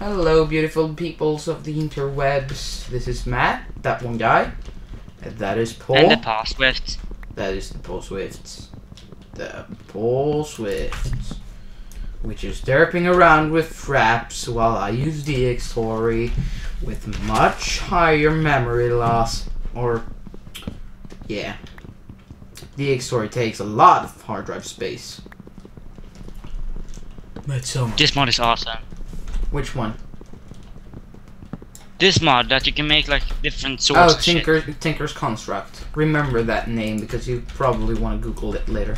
Hello, beautiful peoples of the interwebs. This is Matt, that one guy. And that is Paul. And the Paul Swift. That is the Paul Swifts. The Paul Swifts. Which is derping around with fraps while I use the DxTory with much higher memory loss. Or, yeah. The DxTory takes a lot of hard drive space. But so much. This mod is awesome. Which one? This mod that you can make like different oh, sorts Oh, of shit. Tinker, Tinker's Construct. Remember that name because you probably want to Google it later.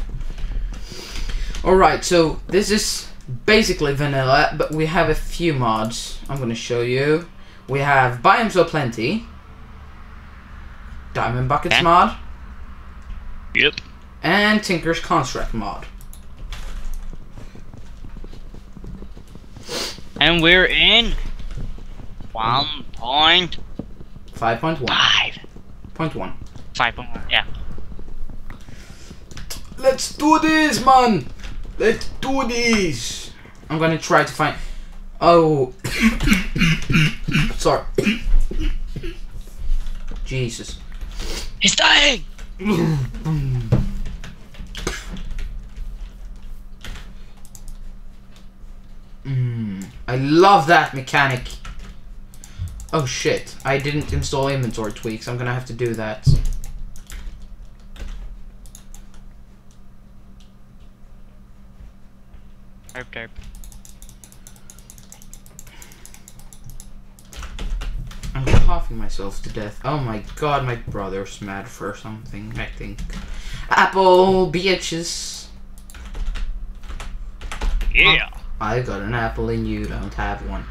Alright, so this is basically vanilla, but we have a few mods I'm going to show you. We have Biomes O' Plenty, Diamond Buckets Okay. mod, Yep. and Tinker's Construct mod. And we're in 1.5. 5.1. 5.1. 5.1, yeah. Let's do this, man! Let's do this! I'm gonna try to find. Oh. Sorry. Jesus. He's dying! Mm, I love that mechanic. Oh shit, I didn't install inventory tweaks. I'm gonna have to do that. Derp. I'm coughing myself to death. Oh my god, my brother's mad for something, I think. Apple bitches. Yeah. I got an apple and you don't have one.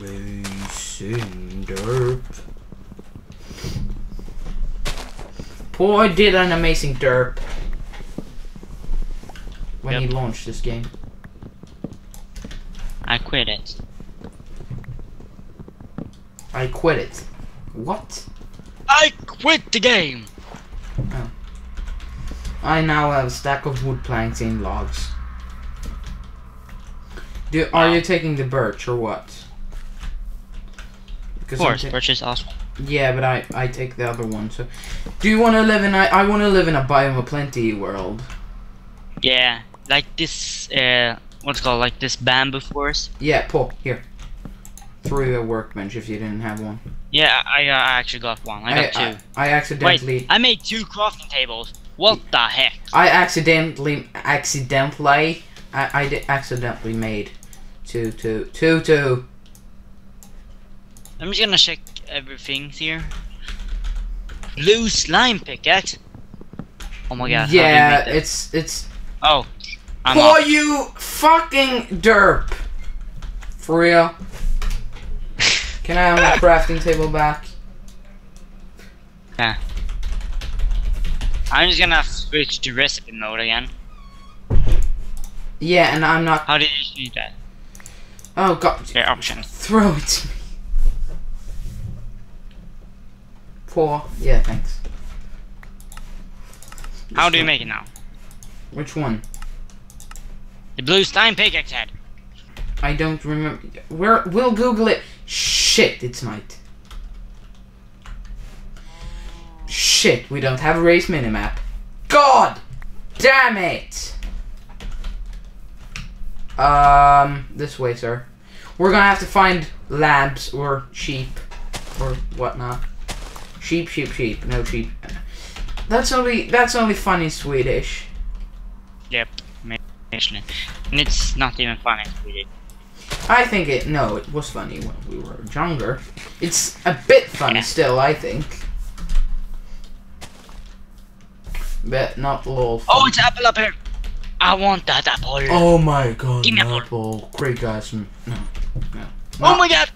Amazing derp. Boy did an amazing derp. When he launched this game. I quit it. I quit it. What? I quit the game! Oh. I now have a stack of wood planks and logs. Do, are you taking the birch or what? Of course, ta- purchase awesome. yeah, but I I take the other one. So, do you want to live in? I I want to live in a biome of plenty world. Yeah, like this, uh, what's it called, like this bamboo forest. Yeah, pull here. Through a workbench if you didn't have one. Yeah, I, I actually got one. I got two. I, I accidentally. Wait, I made two crafting tables. What the heck? I accidentally, accidentally, I, I did accidentally made two, two, two, two. I'm just gonna check everything here. Blue slime pickaxe. Oh my god. how do you yeah, it's it's. Oh, I'm For off. you fucking derp. For real. Can I have my crafting table back? I'm just gonna switch to recipe mode again. Yeah, and I'm not. How did you do that? Oh god. Here, options. Throw it to me. Four. Yeah, thanks. How do you make it now? Which one? The blue slime pickaxe head. I don't remember. Where? We'll Google it. Shit, it's night. Shit, we don't have a Rei's minimap. God damn it! Um, this way, sir. We're gonna have to find lambs or sheep or whatnot. Sheep, sheep, sheep. No sheep. That's only that's only funny Swedish. Yep, actually. And it's not even funny. really. I think it. No, it was funny when we were younger. It's a bit funny Yeah. still, I think. But not lol. Oh, it's apple up here. I want that apple. Oh my god, Give me a apple. Great guys. Mm, no, no. Oh my god.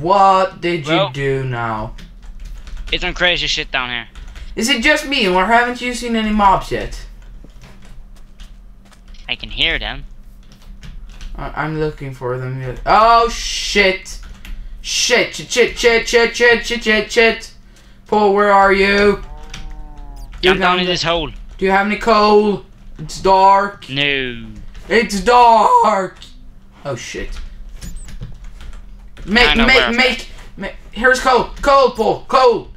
What did you do now? It's some crazy shit down here. Is it just me, or haven't you seen any mobs yet? I can hear them. I- I'm looking for them. Yet. Oh shit! Shit! Shit! Shit! Shit! Shit! Shit! Shit! Shit! Shit! Paul, where are you? Jump You down in this hole. Do you have any coal? It's dark. No. It's dark. Oh shit. Make make make make. Here's coal. Coal, Paul. Coal.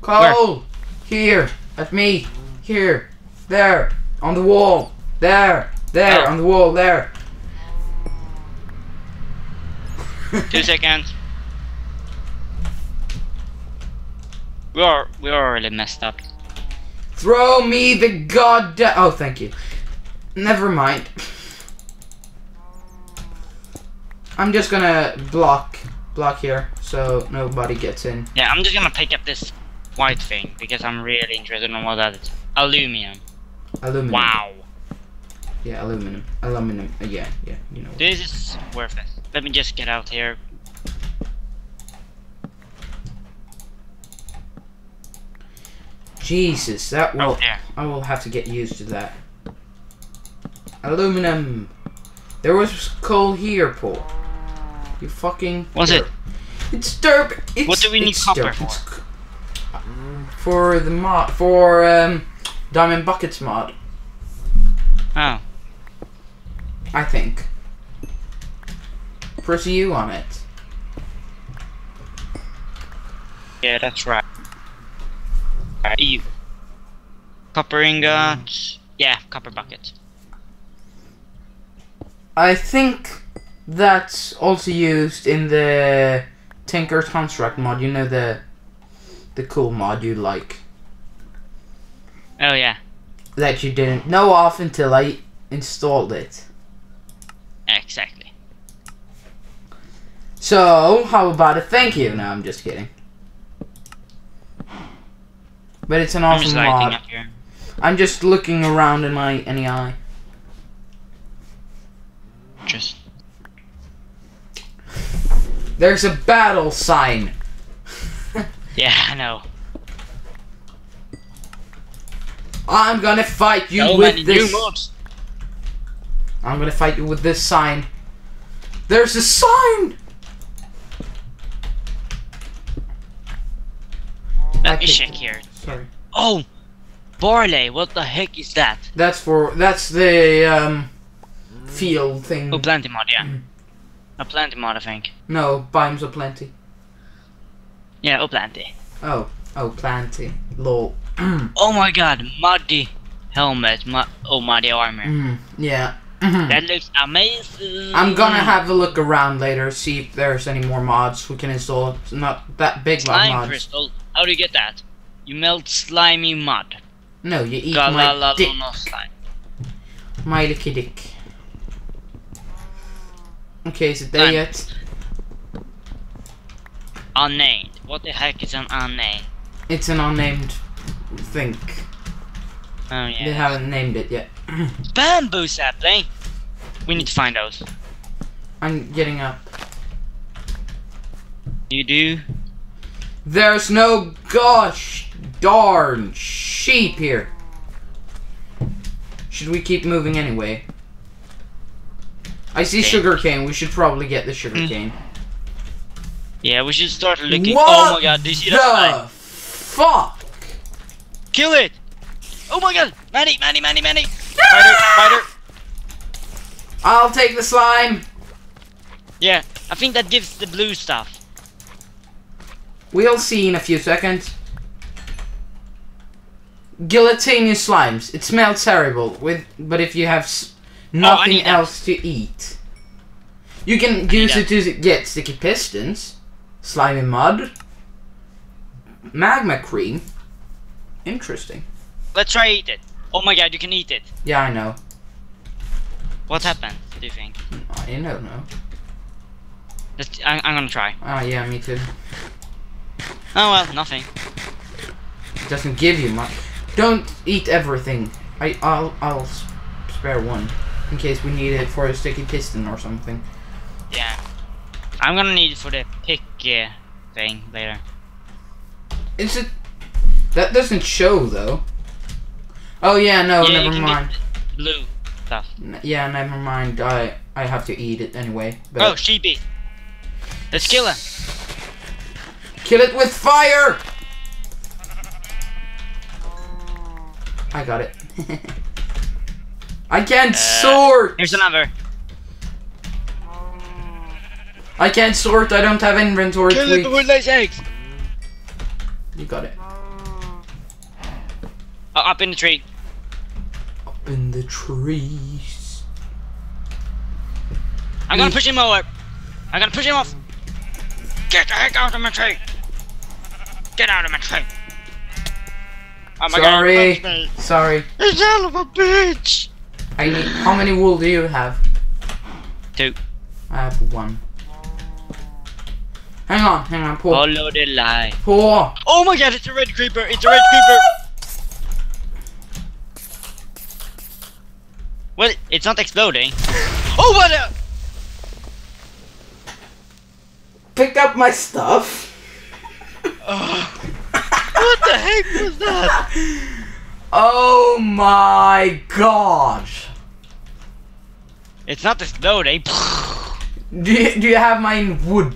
Coal. Here. At me. Here. There. On the wall. There. There. Oh. On the wall. There. Two seconds. We are we are already messed up. Throw me the goddamn. Oh, thank you. Never mind. I'm just gonna block block here so nobody gets in. Yeah, I'm just gonna pick up this white thing because I'm really interested in what that is. Aluminum. Aluminum. Wow. Yeah, aluminum. Aluminum. Uh, yeah, yeah. You know. This is worth it. Let me just get out here. Jesus, that will. Oh. I will have to get used to that. Aluminum. There was coal here, Paul. You fucking. Was it? It's derp. It's, What do we need copper derp. for? It's For the mod, for um, diamond buckets mod, Oh. I think. Press U on it. Yeah, that's right. You. Copper ingot. Mm. Yeah, copper bucket. I think that's also used in the Tinker's Construct mod. You know the the cool mod you like Oh yeah, that you didn't know of until I installed it. exactly. So how about a thank you? No, I'm just kidding. But it's an I'm awesome lighting mod. I'm just looking around in my NEI. Just. There's a battle sign. Yeah, I know. I'm gonna fight you so with this. I'm gonna fight you with this sign. There's a sign. I Let me check here. Sorry. Oh, barley. What the heck is that? That's for that's the um field thing. Oh, plenty mod. Yeah. Mm. A plenty mod, I think. No, Biomes O' Plenty. Yeah, oh plenty. Oh, oh, plenty. Lol. mm, Oh my god, muddy helmet. Mu- oh, muddy armor. yeah. Mhm. That looks amazing. I'm gonna have a look around later, see if there's any more mods we can install. It's not that big of slime mods. crystal. How do you get that? You melt slimy mud. No, you eat my dick, Galalalono slime. my licky dick. Okay, is it there yet? Unnamed. What the heck is an unnamed? It's an unnamed thing. Oh yeah. They haven't named it yet. Bamboo sapling. We need to find those. I'm getting up. You do? There's no gosh darn sheep here. Should we keep moving anyway? I see Okay. sugarcane. We should probably get the Mm. sugarcane. Yeah, we should start looking. What Oh my god, do you see that the fuck? Kill it! Oh my god! Manny, Manny, Manny, Manny! Spider, spider! I'll take the slime. Yeah, I think that gives the blue stuff. We'll see in a few seconds. Gelatinous slimes. It smells terrible. With but if you have s- nothing Oh, else to eat, you can need use it to get sticky pistons, slimy mud, magma cream. Interesting. Let's try eat it. Oh my god, you can eat it. Yeah, I know. What happened, do you think? I don't know. Let's, I, I'm gonna try. Ah, yeah, me too. Oh well, nothing. It doesn't give you much. Don't eat everything. I, I'll, I'll spare one in case we need it for a sticky piston or something. Yeah. I'm gonna need it for the pick uh, thing later. Is it? That doesn't show though. Oh yeah, no, yeah, never mind. blue stuff. N- yeah, never mind. I I have to eat it anyway. But Oh, sheepy. Let's kill him. kill it with fire! I got it. I can't Uh, sort. Here's another. I can't sort. I don't have inventory. Kill it please. with lays eggs. You got it. Oh, up in the tree. Up in the trees. I'm gonna Mm. push him over. I'm gonna push him off. Get the heck out of my tree. Get out of my tree. Oh my Sorry. god. Sorry. You son of a bitch. I need. How many wool do you have? Two. I have one. Hang on, hang on. Pull. Follow the line. Pull. Oh my god, it's a red creeper. It's a red creeper. Well, it's not exploding. Oh, what a... Pick up my stuff. What the heck was that? Oh my god. It's not exploding. Do you, do you have mine wood?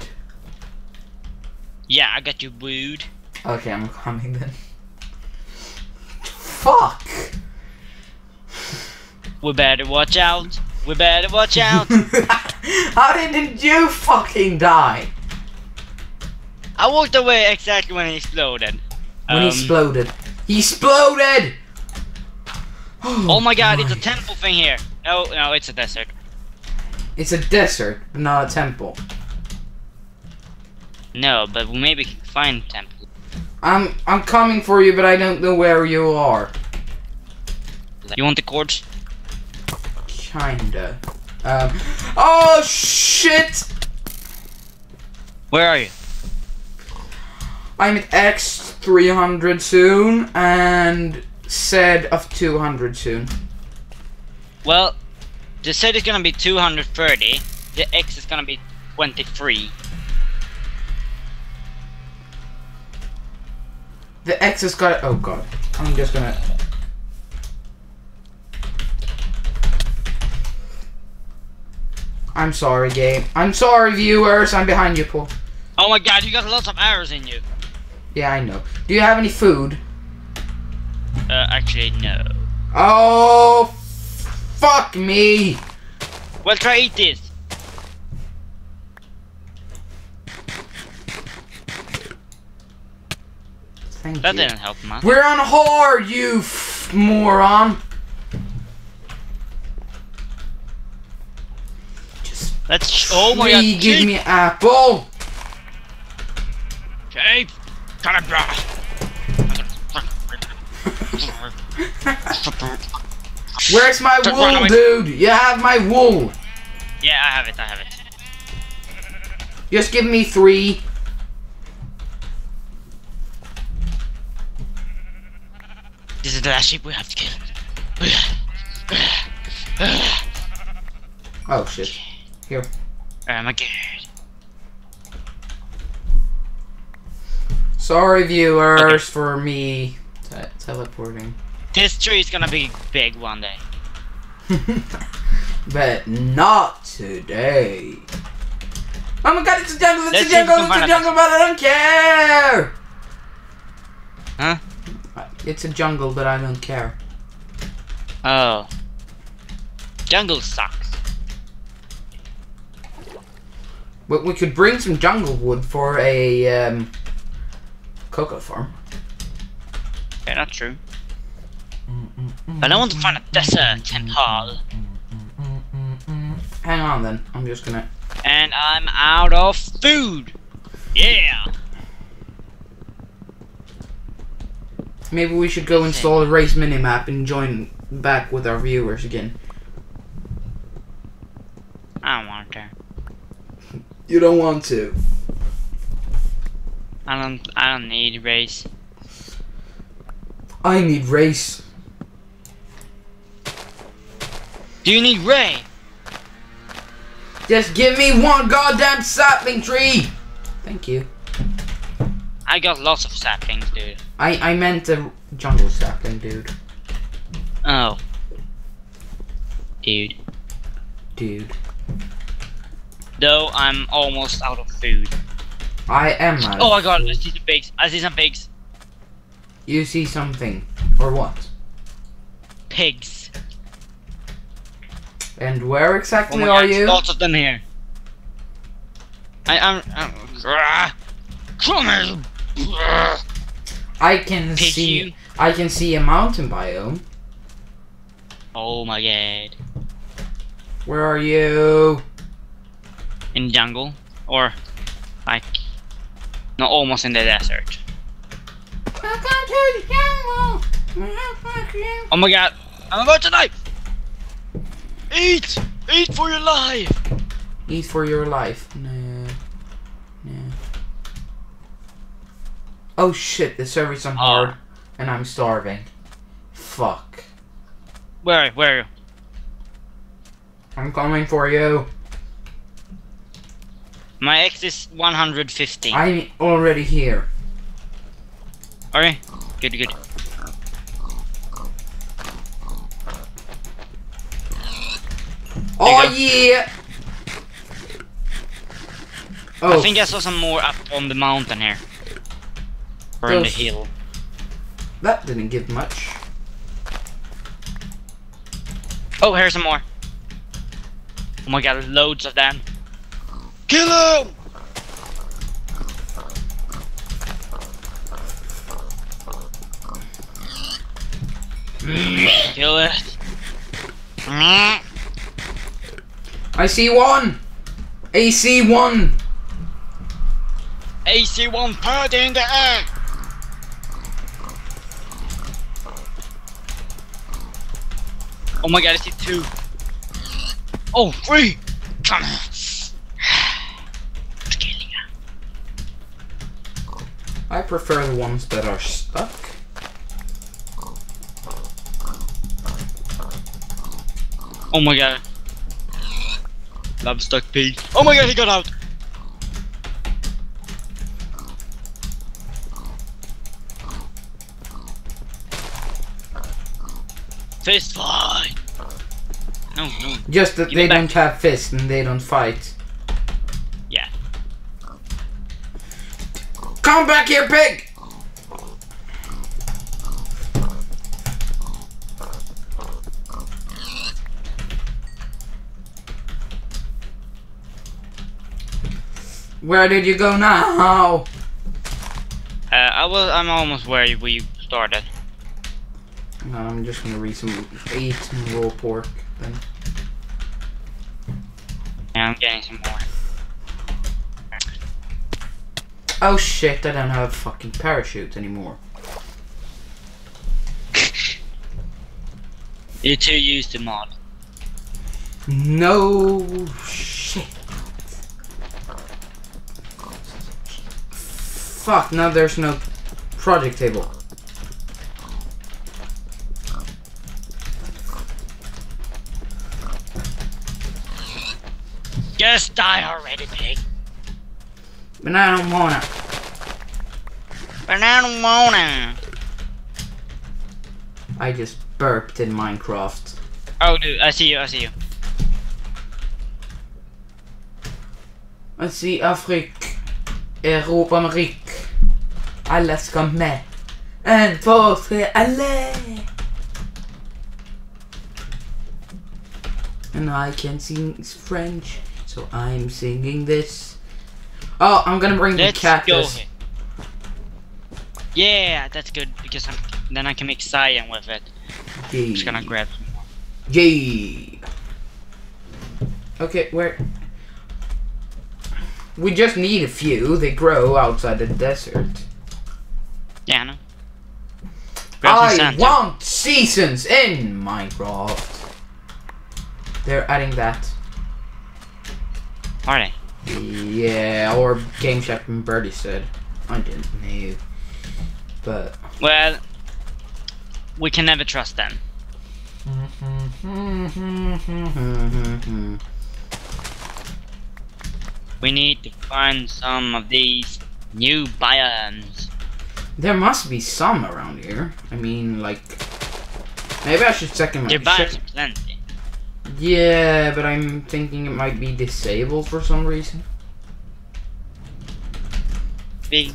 yeah, I got you wood. Okay, I'm coming then. Fuck. We better watch out. We better watch out. How didn't you fucking die? I walked away exactly when it exploded. When he Um, exploded. He exploded! Oh my god, it's a temple thing here. No, no, it's a desert. It's a desert, but not a temple. No, but we maybe can find temple. I'm I'm coming for you, but I don't know where you are. You want the cords? Kinda. Um. Oh shit! Where are you? I'm at X three hundred soon, and said of two hundred soon. Well, the set is gonna be 230. The X is gonna be 23. The X has got. Oh god. I'm just gonna. I'm sorry, game. I'm sorry, viewers. I'm behind you, Paul. Oh my god, you got lots of arrows in you. Yeah, I know. Do you have any food? Uh, actually, no. Oh, fuck me. Well, try eat this. Thank That you. didn't help much. We're on hard, you moron. Just Let's. Oh my god. give me apple. Shape. Where's my Don't wool, dude? You have my wool. yeah, I have it. I have it. Just give me three. This is the last sheep we have to kill. Oh shit. Here. Um, oh my god. Sorry, viewers, for me te- teleporting. This tree is gonna be big one day. but not today. Oh my god, it's a jungle, it's Let's a see if we jungle, it's a jungle, but I don't care! Huh? Uh, It's a jungle, but I don't care. Oh. Jungle sucks. But we could bring some jungle wood for a um, cocoa farm. Yeah, not true. But I want to find a desert temple. Hang on then, I'm just gonna. And I'm out of food. Yeah. Maybe we should go install the Rei's minimap and join back with our viewers again. I don't want to. You don't want to. I don't. I don't need Rei's. I need Rei's. Do you need Rei? Just give me one goddamn sapling tree! Thank you. I got lots of saplings, dude. I, I meant a jungle sapling, dude. Oh. Dude. Dude. Though I'm almost out of food. I am. Oh my god, I see some pigs. I see some pigs. You see something. Or what? Pigs. And where Oh exactly my are God, you? Lots of them here. I am. Come here. I can Pick see. you. I can see a mountain biome. Oh my god. Where are you? In jungle, or like, no, almost in the desert. Welcome to the jungle. Oh my god, I'm about to die. Eat, eat for your life. Eat for your life. No. No. Oh shit, the server's on ah. Oh. hard and I'm starving. Fuck. Where, where? Are you? I'm coming for you. My X is 115. I'm already here. Alright, good, good. Oh yeah! Oh, I think I saw some more up on the mountain here. Or in the hill. that didn't give much. Oh, here's some more. Oh my god, loads of them. Kill him! Kill it. I see one! AC one! AC-1 party in the air! Oh my god, I see two. Oh, three! Come on. Kill ya. I prefer the ones that are stuck. Oh my god. Love stuck pig. Oh my god, he got out! Fist fight! No, no, Just that Give they don't have fists and they don't fight. yeah. Come back here, pig! Where did you go now? Uh, I was, I'm almost where we started. No, I'm just gonna read some, eat some raw pork then. Yeah, I'm getting some more. Oh shit, I don't have a fucking parachute anymore. You're too used to mod. No shit. Fuck, now there's no project table. Just die already, pig. But I don't wanna. But I don't wanna. I just burped in Minecraft. Oh, dude, I see you, I see you. Let's see, Afrik. Europa Amerik. Alles komt med. En två, tre. And I can sing French, so I'm singing this. Oh, I'm gonna bring Let's the cactus. here. Yeah, that's good because I'm, then I can make cyan with it. Yay. Just gonna grab some more. Yay. Okay, where? We just need a few. They grow outside the desert. Yeah, I know. I want seasons in Minecraft. They're adding that. Are they? Yeah, or Game Chef and Birdie said. I didn't know. But. Well, we can never trust them. We need to find some of these new biomes. There must be some around here. I mean, like. Maybe I should check in my There ship. Biomes O' Plenty. Yeah, but I'm thinking it might be disabled for some reason. Me.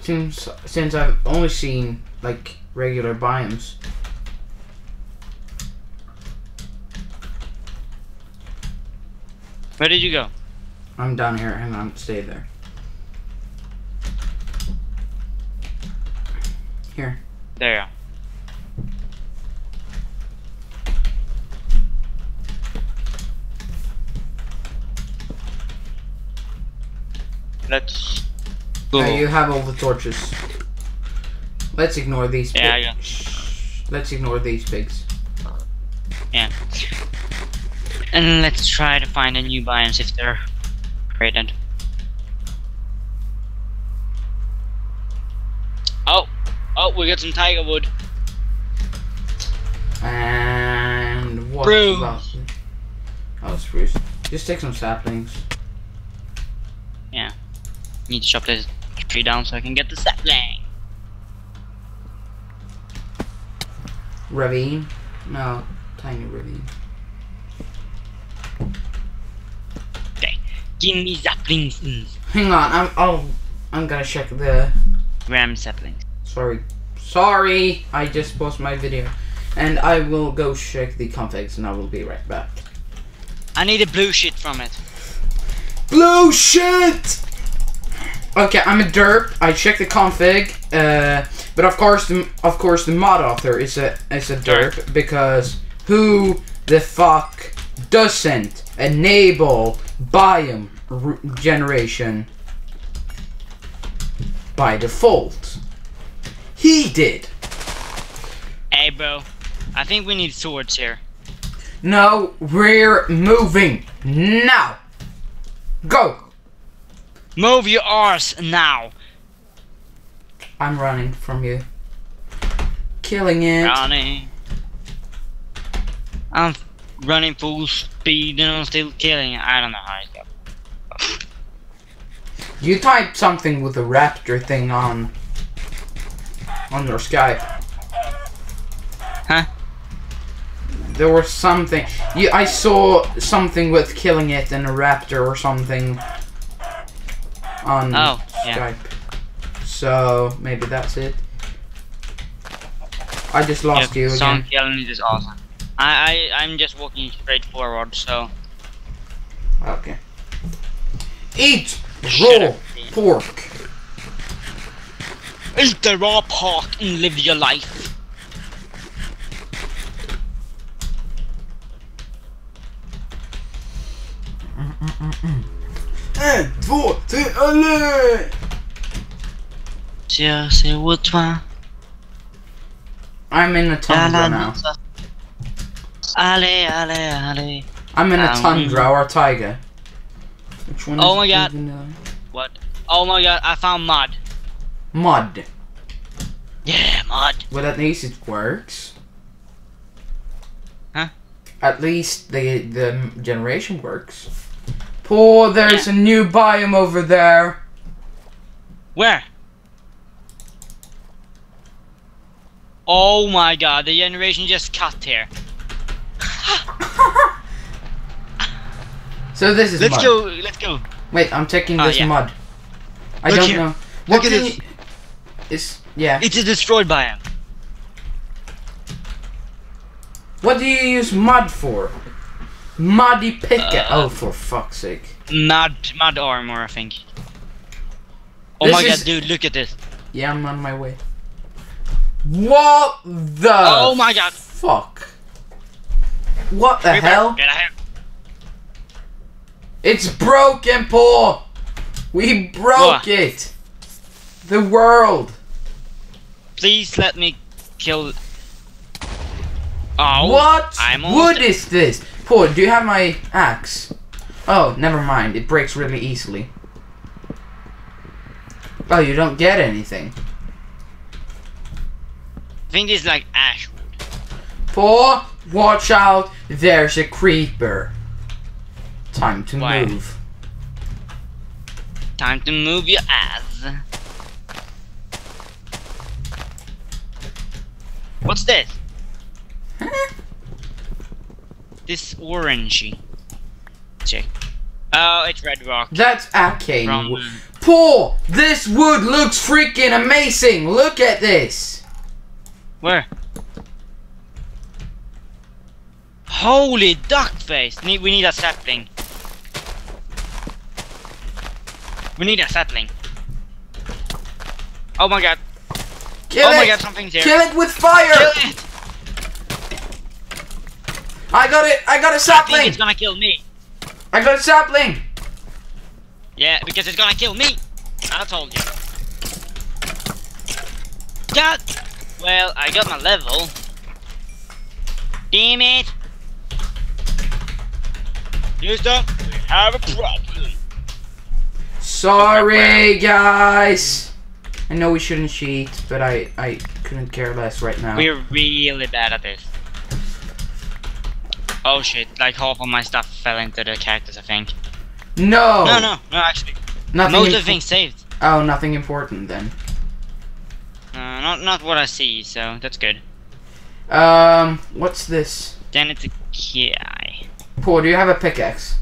Since since I've only seen like regular biomes. Where did you go? I'm down here. Hang on, stay there. Here. There. Let's go. You have all the torches. Let's ignore these. Pigs. Yeah, pig- I got- Shh. Let's ignore these pigs. Yeah. And let's try to find a new biomes if they're raided. Oh, oh, we got some tiger wood. And what Spruce. about Oh, spruce. Just take some saplings. Need to chop this tree down so I can get the sapling. Ravine? No, tiny ravine. Okay, give me saplings. Hang on, I'm oh, I'm gonna check the. Ram saplings. Sorry, sorry. I just paused my video, and I will go check the configs, and I will be right back. I need a blue shit from it. Blue shit. Okay, I'm a derp. I checked the config, uh, but of course, the, of course, the mod author is a is a derp because who the fuck doesn't enable biome generation by default? He did. Hey, bro. I think we need swords here. No, we're moving now. Go. Move your arse now. I'm running from you. Killing it. Ronnie. I'm running full speed and I'm still killing it. I don't know how it goes. You typed something with the raptor thing on on your Skype. Huh? There was something. You, I saw something with killing it and a raptor or something on Oh, yeah. Skype. So maybe that's it. I just lost Yeah, you song again. it is awesome. I, I, I'm just walking straight forward, so. Okay. Eat raw pork. Eat the raw pork and live your life. Mm, mm, mm, En, två, tre, allez! Så jag ser åt va? I'm in a tundra now. Ale, ale, ale. I'm in a Um, tundra or a taiga. Which one Oh is my God. What? Oh my god, I found mud. Mud. Yeah, mud. Well, at least it works. Huh? At least the the generation works. Poor, there's a new biome over there. Where? Oh my god, the generation just cut here. so this is Let's mud. go, let's go. Wait, I'm taking Oh, ah, this yeah. mud. I Look don't here. know. Look What at this. you- Is yeah. It's a destroyed biome. What do you use mud for? Muddy picket. Uh, oh, for fuck's sake. Mud, mud armor, I think. Oh This my is- god, dude, look at this. Yeah, I'm on my way. What the? Oh my god. Fuck. What the Creeper, hell? Get out here. It's broken, Paul. We broke What? it. The world. Please let me kill. Oh. what I'm wood is this? Do you have my axe? Oh, never mind. It breaks really easily. Oh, you don't get anything. I think is like ash wood. Paul, watch out. There's a creeper. Time to Why? move. Time to move your ass. What's this? This orangey. Check. Oh, it's red rock. That's arcane. From. Paul, this wood looks freaking amazing. Look at this. where? Holy duck face! Need, we need a sapling. We need a sapling. Oh my god. Kill oh it! my god, something's here. Kill it with fire! Kill it! I got it! I got a I think sapling! it's gonna kill me. I got a sapling! Yeah, because it's gonna kill me. I told you. God. Well, I got my level. Damn it. Houston, we have a problem. Sorry, guys! I know we shouldn't cheat, but I, I couldn't care less right now. We're really bad at this. Oh shit, like half of my stuff fell into the cactus, I think. No! No, no, no, actually. Nothing Most of things saved. Oh, nothing important then. Uh, not not what I see, so that's good. Um, what's this? Then it's a guy. Paul, do you have a pickaxe?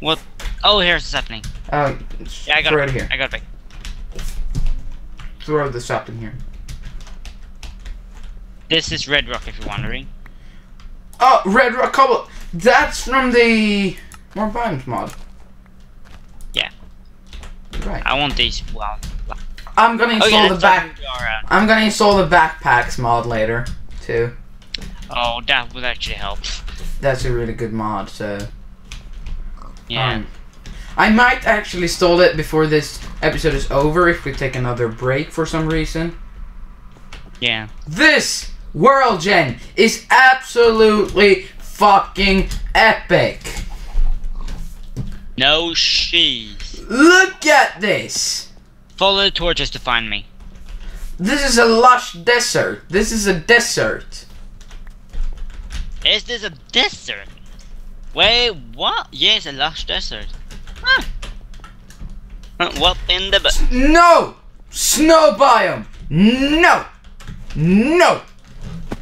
What? Oh, here's the sapling. Oh, Yeah, I got throw it. it here. I got it back. Throw the sapling here. This is red rock, if you're wondering. Oh, red rock cobble. That's from the more biomes mod. Yeah. Right. I want these. Wow. I'm gonna Oh install yeah, the back. talk about our, I'm gonna install the backpacks mod later too. Oh, that would actually help. That's a really good mod. So Yeah. um, I might actually install it before this episode is over if we take another break for some reason. yeah. This world gen is absolutely fucking epic. No she's. Look at this. Follow the torches to find me. This is a lush desert. This is a desert. Is this a desert? Wait, what? Yes, a lush desert. Huh. What in the No! Snow biome! No! No!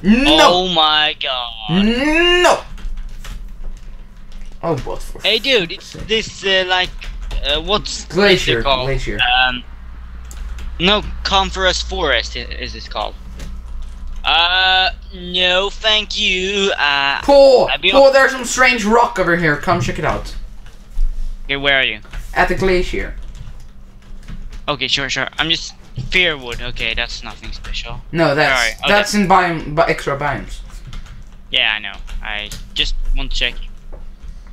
No! Oh my god. No! Oh, what? Hey dude, it's this uh, like uh, what's Glacier, called? glacier. Um, no, Coniferous Forest is this called? Uh, no, thank you. Uh, Paul! Paul, there's some strange rock over here. Come check it out. okay, where are you? At the glacier. Okay, sure, sure. I'm just Fearwood. Okay, that's nothing special. No, that's Alright, okay. that's in biome, bi- extra biomes. Yeah, I know. I just want to check.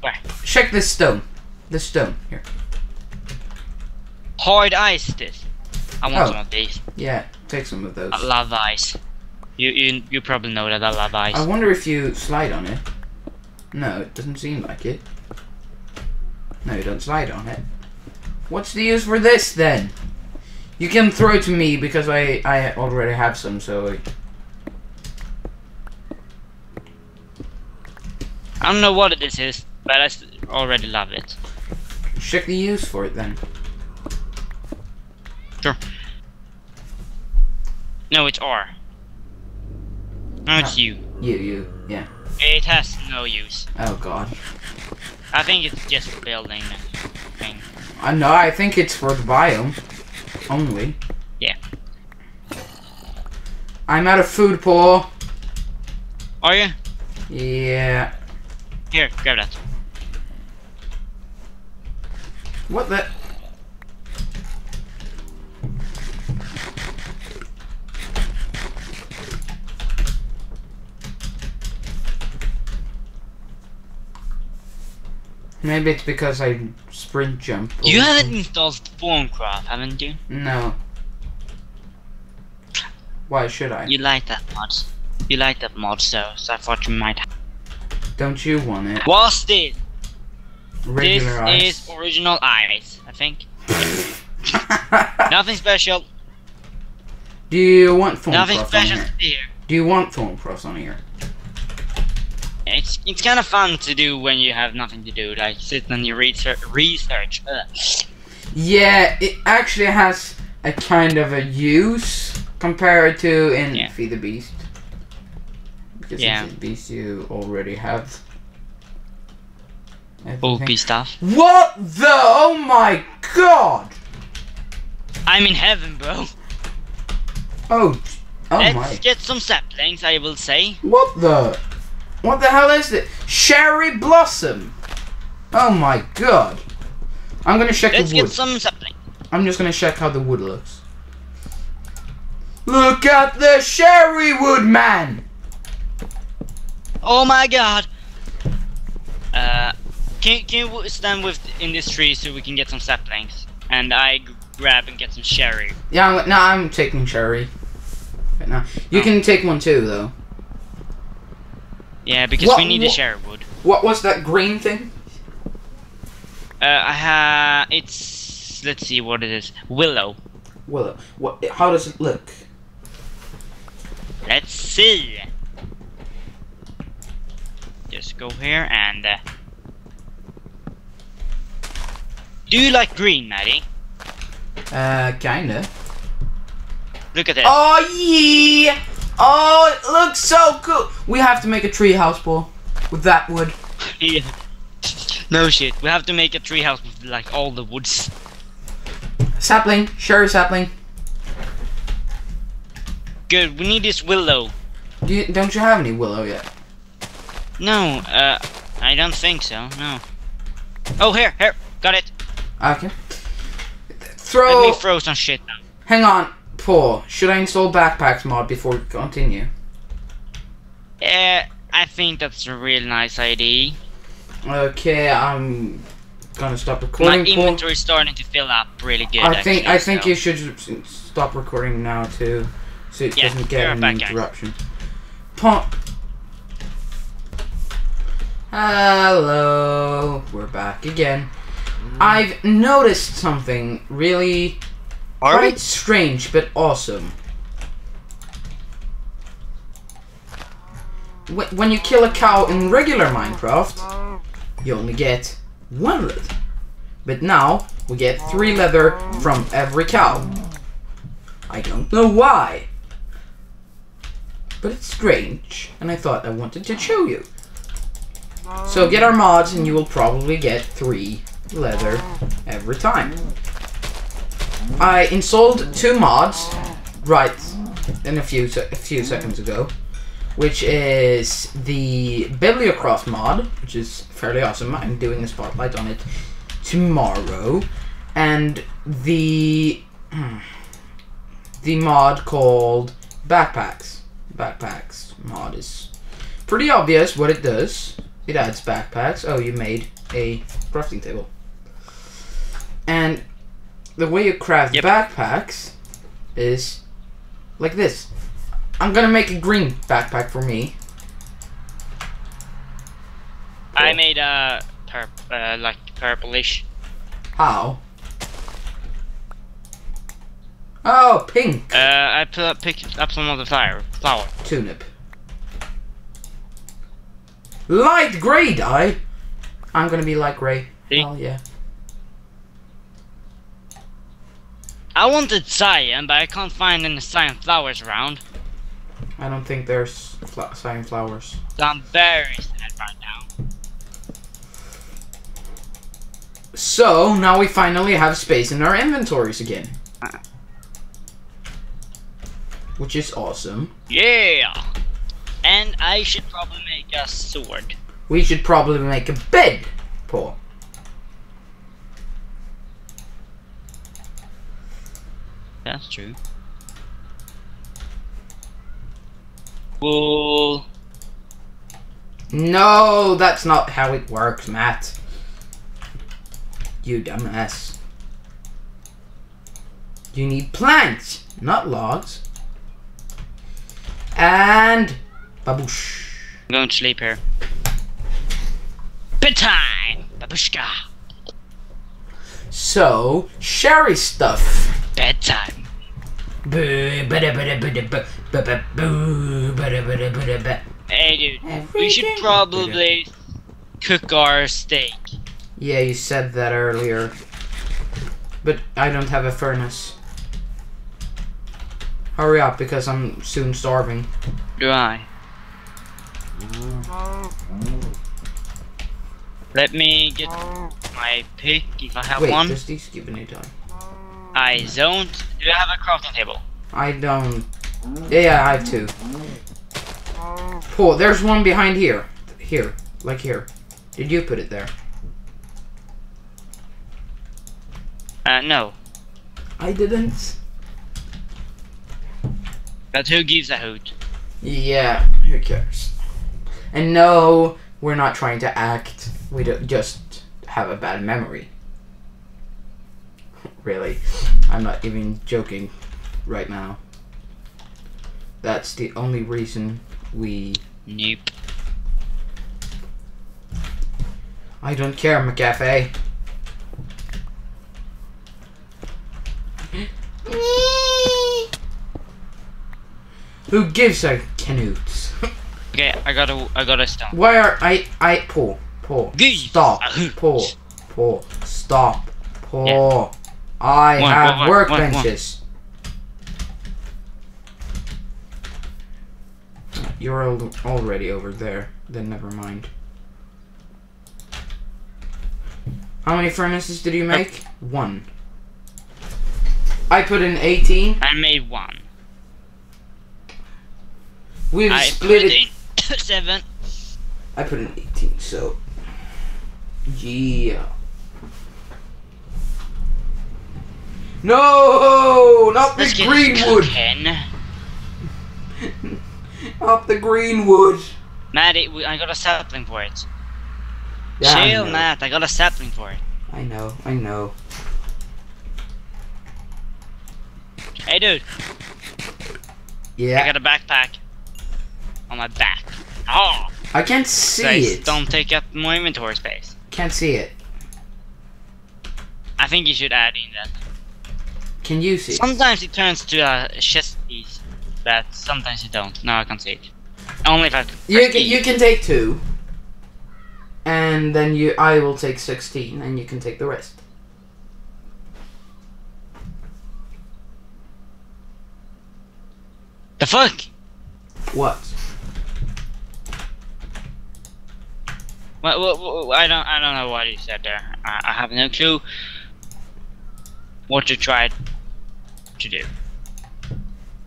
Where? Check this stone. This stone here. Hard ice. This. I want Oh. some of these. Yeah, take some of those. I love ice. You you you probably know that I love ice. I wonder if you slide on it. No, it doesn't seem like it. No, you don't slide on it. What's the use for this then? You can throw it to me because I I already have some. So I- I don't know what this is, but I already love it. check the use for it then. Sure. No, it's R. No, it's Ah. U. You you yeah. It has no use. Oh god. I think it's just building thing. I know. I think it's for the biome only. Yeah. I'm out of food, Paul. Are you? Yeah. Here, grab that. What the? Maybe it's because I sprint jump. You oh, haven't installed Thaumcraft, haven't you? No. Why should I? You like that mod. You like that mod, so, so I thought you might have. Don't you want it? What's this? Regular this ice. is original ice, I think. Nothing special. Do you want thorn Nothing cross on here? here. Do you want Thaumcraft on here? It's it's kind of fun to do when you have nothing to do, like sit and you research. research. Ugh. Yeah, it actually has a kind of a use compared to in Yeah. Feed the Beast. Because Yeah. in Beast you already have. OP stuff. What the? Oh my god! I'm in heaven, bro. Oh, oh Let's my! get some saplings, I will say. What the? What the hell is it? Cherry blossom! Oh my god! I'm gonna check Let's the wood. get some sapling. I'm just gonna check how the wood looks. Look at the sherry wood, man! Oh my god! Uh, can, can you stand with in this tree so we can get some saplings? And I grab and get some sherry. Yeah, I'm, no, I'm taking sherry. Right now. You Oh. can take one too, though. Yeah, because What- we need what- sherry wood. What was that green thing? Uh, I ha it's let's see what it is. Willow. Willow. What? How does it look? Let's see. Just go here and. Uh, do you like green, Maddie? Uh, kinda. Look at this. Oh yeah! Oh, it looks so cool. We have to make a tree house, Paul, with that wood. Yeah. No shit. We have to make a treehouse with like all the woods. Sapling, sure, sapling. Good. We need this willow. Do you, don't you have any willow yet? No. Uh, I don't think so. No. Oh, here, here. Got it. Okay. Let Throw. me throw some shit down. Hang on, Paul. Should I install backpacks mod before we continue? Uh, I think that's a real nice idea. Okay, I'm gonna stop recording. My inventory is starting to fill up really good. I think actually, I think so- you should stop recording now too, so it Yeah, doesn't get right any back, guys. interruption. Paul. Hello, we're back again. I've noticed something really Are we? quite strange but awesome. Wh- When you kill a cow in regular Minecraft, you only get one leather. But now, we get three leather from every cow. I don't know why. But it's strange, and I thought I wanted to show you. So get our mods and you will probably get three leather every time. I installed two mods right in a few a few seconds ago, which is the Bibliocraft mod, which is fairly awesome. I'm doing a spotlight on it tomorrow, and the hmm, the mod called Backpacks. Backpacks mod is pretty obvious what it does. It adds backpacks. Oh, you made a crafting table. And the way you craft Yep. backpacks is like this. I'm gonna make a green backpack for me. I made a purp uh, like purplish. How? Oh, pink Uh, I put up, picked up some of the flower. Flower. turnip. Light gray dye. I'm gonna be light gray. See? Oh yeah. I wanted cyan, but I can't find any cyan flowers around. I don't think there's fla- cyan flowers. So I'm very sad right now. So now we finally have space in our inventories again. Uh. Which is awesome. Yeah. And I should probably make a sword. We should probably make a bed, Paul. That's true. Wool. No, that's not how it works, Matt. You dumbass. You need plants, not logs. And baboosh. I'm going to sleep here. Bedtime! Babushka! So, sherry stuff. Bedtime. Hey dude, we should probably cook our steak. Yeah, you said that earlier. But I don't have a furnace. Hurry up, because I'm soon starving. Do I? Let me get my pick if I have Wait, one. does these give any time? I don't. Do you have a crafting table? I don't. Yeah, yeah, I have two. Paul, there's one behind here. Here, like here. Did you put it there? Uh, no. I didn't. But who gives a hoot? Yeah, who cares? And no, we're not trying to act. We just have a bad memory. Really. I'm not even joking right now. That's the only reason we. Nope. I don't care, McCafe. Who gives a canutes? Okay, I got a, I got a stone. Why are I I Paul Paul stop. Paul Paul stop Paul I One, have one, one, workbenches. You're al- already over there. Then never mind. How many furnaces did you make? One. I put in 18. I made one. We've I split put it. in seven. I put in 18, so. Yeah. No! Not the Let's greenwood! Not the greenwood! Matt, I got a sapling for it. Yeah, Chill, know. Matt. I got a sapling for it. I know, I know. Hey, dude. Yeah. I got a backpack on my back. Oh, I can't see it. don't take up more inventory space. Can't see it. I think you should add in that. Can you see? Sometimes it turns to a chest piece, but sometimes it don't. No, I can't see it. Only if I You can, you can take two. And then you, I will take 16, and you can take the rest. The fuck? What? What, what, what, I don't I don't know what you said there. I, I have no clue what you tried to do.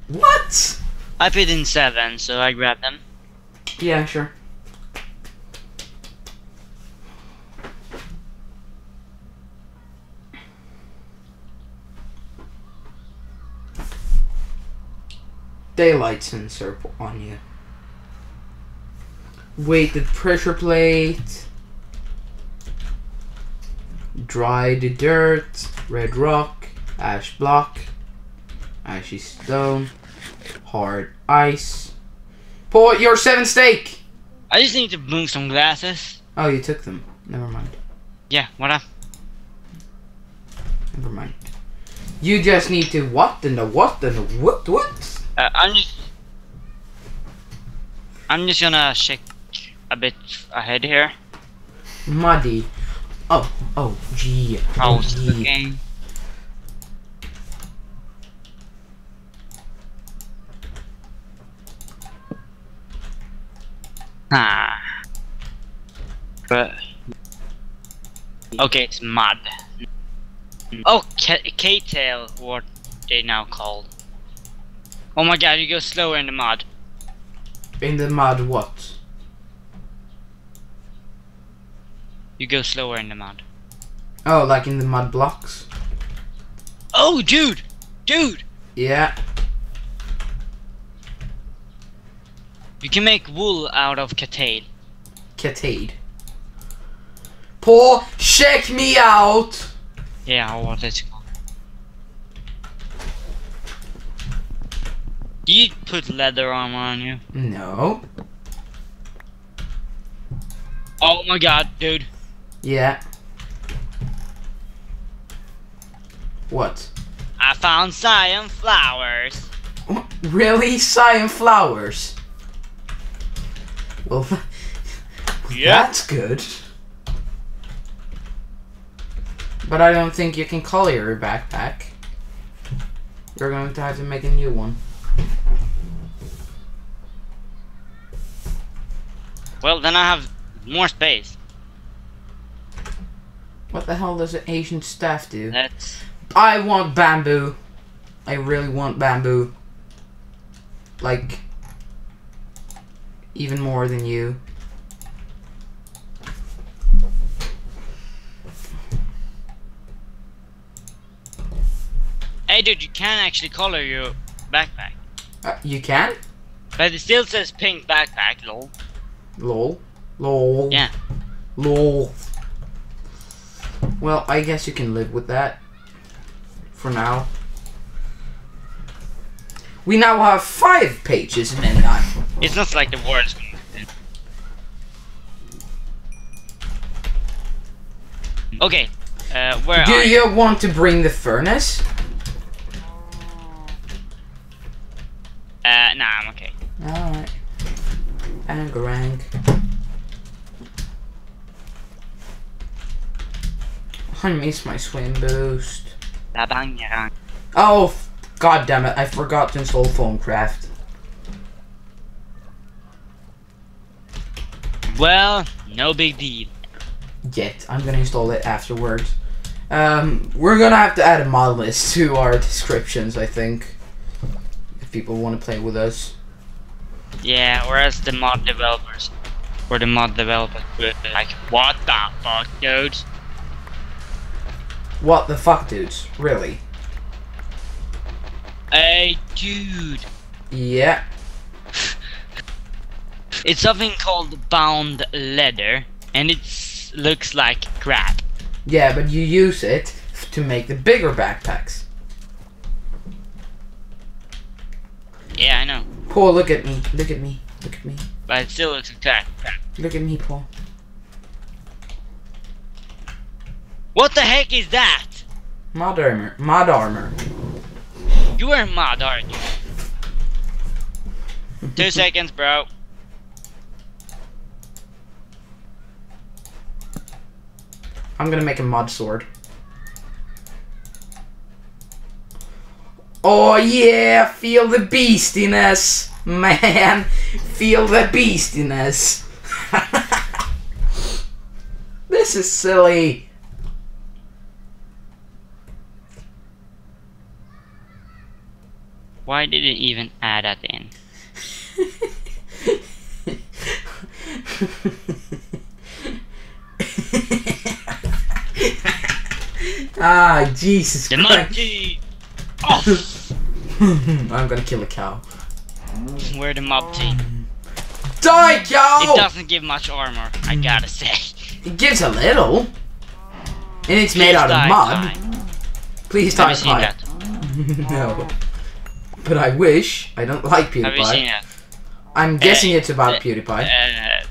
What? I put in seven, so I grabbed them. Yeah, sure. Daylight sensor on you. Weighted pressure plate. Dried dirt. Red rock. Ash block. Ashy stone. Hard ice. Pour your seven steak! I just need to move some glasses. Oh, you took them. Never mind. Yeah, what up? Never mind. You just need to what and the what and the what what? Uh, I'm just I'm just gonna check a bit ahead here. Muddy. Oh, oh, gee. Oh, the gee. game? Ah. But okay, it's mud. Oh, K- cattail, what they now called. Oh my god, you go slower in the mud. In the mud, what? You go slower in the mud. Oh, like in the mud blocks? Oh, dude, dude, Yeah. You can make wool out of cattail. Catade. Paul, check me out! Yeah, what is it called? You put leather armor on you. No. Oh my god, dude. Yeah. What? I found cyan flowers. Really? Cyan flowers? Well, Yeah. that's good. But I don't think you can color your backpack. You're going to have to make a new one. Well, then I have more space. What the hell does an Asian staff do? That's I want bamboo. I really want bamboo. Like, even more than you. Hey, dude, you can actually color your backpack, Uh, you can? but it still says pink backpack. Lol. Lol. Lol. Yeah. Lol. Well, I guess you can live with that. For now. We now have five pages in NI. It's not like the gonna. Okay, uh, where Do are you? you want to bring the furnace? Uh, nah, I'm okay. Alright. Angarang. I miss my swim boost. Oh, god damn it, I forgot to install Thaumcraft. Well, no big deal. Yet, I'm gonna install it afterwards. Um, we're gonna have to add a mod list to our descriptions, I think. If people want to play with us. Yeah, or whereas the mod developers, or the mod developers, like, what the fuck, dudes? What the fuck, dudes? Really? Hey, dude. Yeah. It's something called bound leather, and it looks like crap. Yeah, but you use it to make the bigger backpacks. Yeah, I know, Paul, look at me. Look at me. Look at me. but it still looks like crap. Look at me, Paul. What the heck is that? Mod armor. Mod armor. You are mad, aren't you? Two seconds, bro. I'm gonna make a mod sword. Oh yeah, feel the beastiness, man. Feel the beastiness. this is silly. Why did it even add that in? ah, Jesus The Christ. monkey! Oh! I'm gonna kill a cow. Where the mob team? Die, cow! It doesn't give much armor, I gotta say. It gives a little. And it's made out of mud. die. Please Have die, you seen that? no. But I wish. I don't like PewDiePie. I'm guessing it's about uh, PewDiePie. Uh,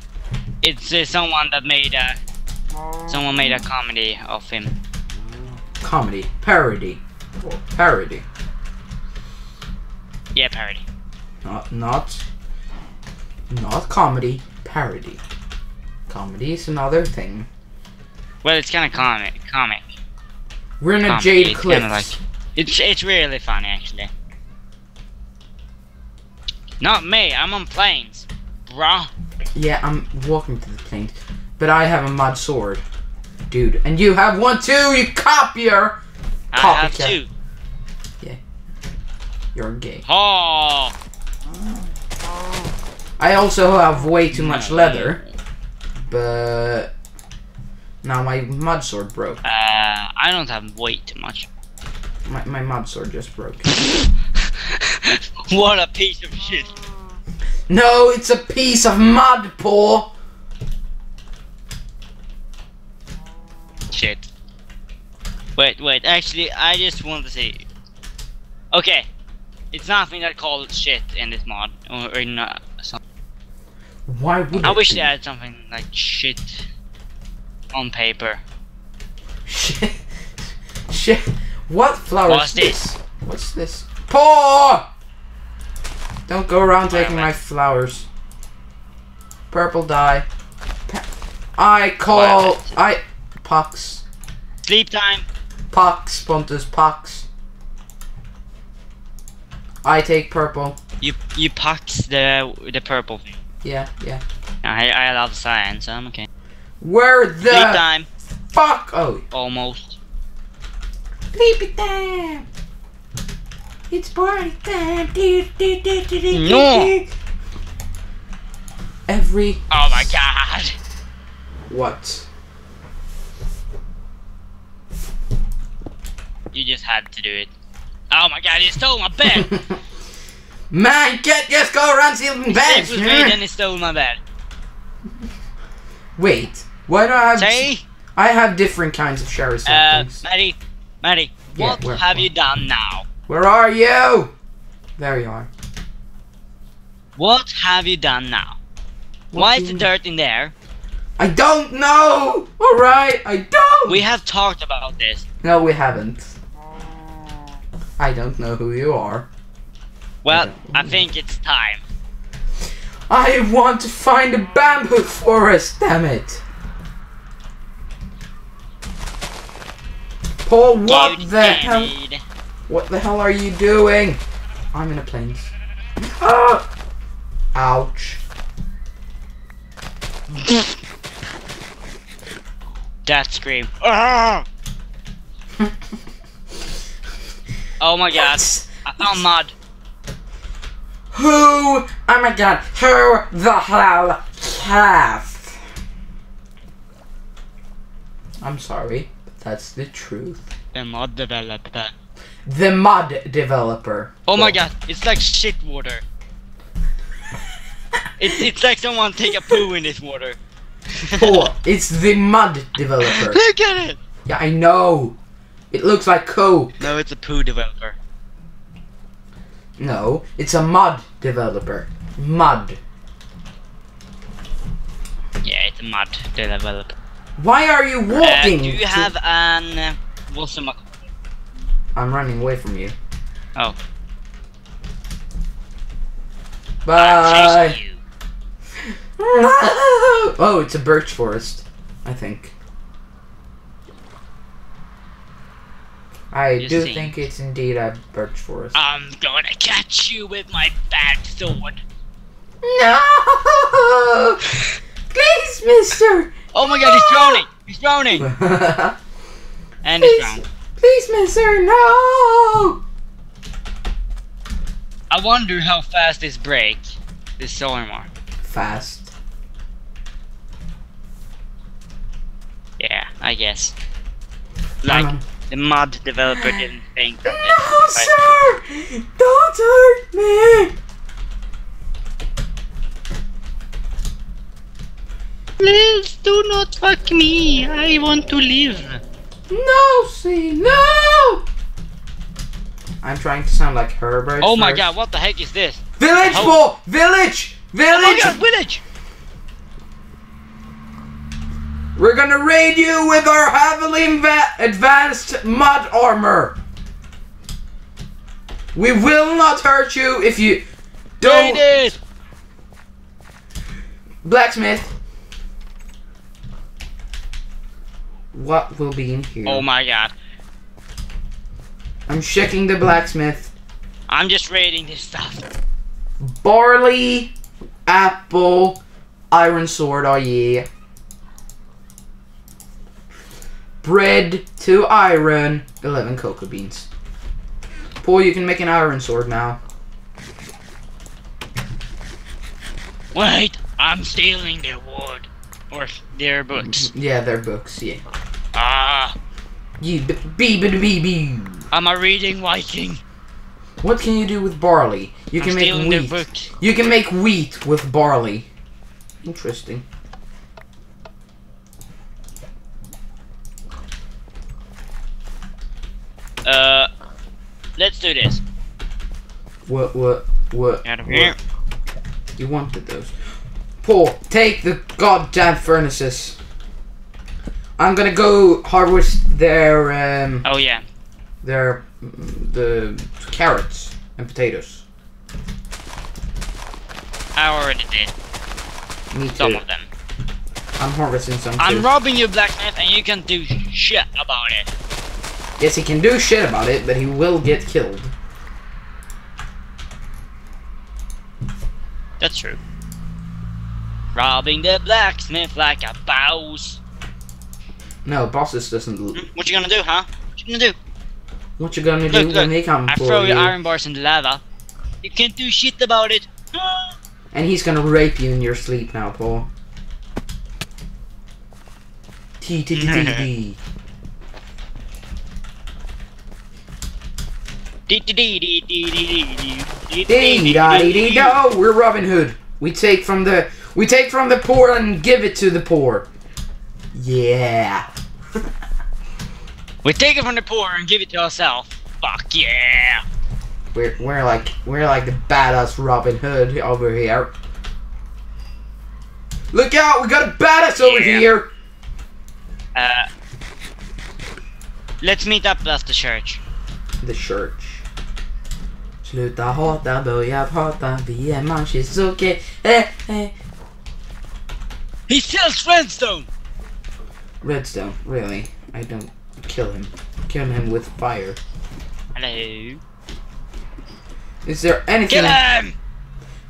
it's uh, someone that made a someone made a comedy of him. Comedy. Parody. Parody. Yeah, parody. Not not not comedy. Parody. Comedy is another thing. Well, it's kind of comic. Comic. We're in a comedy. Jade It's like it's it's really funny actually. Not me. I'm on planes, bruh. Yeah, I'm walking to the plains. But I have a mud sword. Dude. And you have one too, you copier! I have Copycat. two. You're gay. Oh. I also have way too much leather. But now my mud sword broke. Uh, I don't have way too much. My, my mud sword just broke. what a piece of shit. No, it's a piece of mud, poor. Shit. Wait, wait. Actually, I just want to say. Okay, it's nothing that called shit in this mod or, or in uh, some. Why would I wish be? they had something like shit on paper. Shit. Shit. What flower What's is this? What's this? Paul! Don't go around taking my flowers. Purple dye. Pa- I call. I. Pox. Sleep time. Pox. Pontus. Pox. I take purple. You you pox the the purple. thing. Yeah, yeah. I I love science. So I'm okay. Where the Sleep time. fuck? Oh, Almost. sleepy time. It's party time. No. Every Oh my god. what? You just had to do it. Oh my god, he stole my bed! Man, can't just go around stealing beds. slept with me, then he stole my bed. Wait, why do I have? Say, I have different kinds of shower uh. Maddie, Maddie, Yeah, what where- have you done now? Where are you? There you are. What have you done now? What Why is the dirt in there? I don't know. All right, I don't. We have talked about this. no, we haven't. I don't know who you are. Well, Okay. I think it's time. I want to find a bamboo forest. Damn it. Paul, what You the hell? What the hell are you doing? I'm in a plains. Ah! Ouch. That scream. Ah! oh my god? I found mud. Who? Oh my god. Who the hell have? I'm sorry, but that's the truth. The mud developer. The mud developer. Oh my god, it's like shit water. It's it's like someone take a poo in this water. oh, it's the mud developer. Look at it! Yeah, I know. It looks like coke. No, it's a poo developer. No, it's a mud developer. Mud. Yeah, it's a mud developer. Why are you Uh, walking? do you have an uh, what's the I'm running away from you. Oh. Bye. you. oh, it's a birch forest. I think. I You do see. think it's indeed a birch forest. I'm gonna catch you with my bad sword. no! Please, mister! Oh my god, he's drowning! He's drowning! And he's please, drowned. Please, mister, no! I wonder how fast this break. This storm are. Fast. Yeah, I guess. Like Um, the mod developer didn't think that no, this. sir! Don't hurt me! Please do not fuck me. I want to live. No, see, no! I'm trying to sound like Herbert. Oh my first. god, what the heck is this? Village, Oh. Paul! Village! Oh my Village! god, village! We're gonna raid you with our heavily advanced mud armor. We will not hurt you if you don't. Raid it! Blacksmith. What will be in here? Oh my god. I'm checking the blacksmith. I'm just raiding this stuff. Barley, apple, iron sword. Oh yeah. Bread, two iron, eleven cocoa beans. Paul, you can make an iron sword now. Wait, I'm stealing their wood. Or their books. Yeah, they're books. Yeah. Ah, You bee bee bee bee. I'm a reading Viking. What can you do with barley? You I'm can make stealing their wheat. You can make wheat with barley. Interesting. Uh, let's do this. What what what? Out of what? here. You wanted those. Paul, take the goddamn furnaces. I'm gonna go harvest their um Oh yeah. their the carrots and potatoes. I already did Me too. some of them. I'm harvesting some I'm too. robbing you, blacksmith, and you can do shit about it. yes, he can do shit about it, but he will get killed. That's true. Robbing the blacksmith like a boss. No, bosses doesn't. Hmm, What you gonna do, huh? What you gonna do? What you gonna do Look, when they come I for throw you? your iron bars in the lava. You can't do shit about it. And he's gonna rape you in your sleep now, Paul. T T T T T. Dee dee dee dee dee dee dee dee Dee da dee dee do. We're Robin Hood. We take from the we take from the poor and give it to the poor. Yeah. We take it from the poor and give it to ourselves. Fuck yeah! We're we're like we're like the badass Robin Hood over here. Look out! We got a badass over here. Uh, let's meet up at the church. The church. Sluta hata, börja prata, vi är Shizuki. Eh, eh. He sells Redstone! Redstone, really? I don't kill him. Kill him with fire. Hello. Is there anything? Kill him!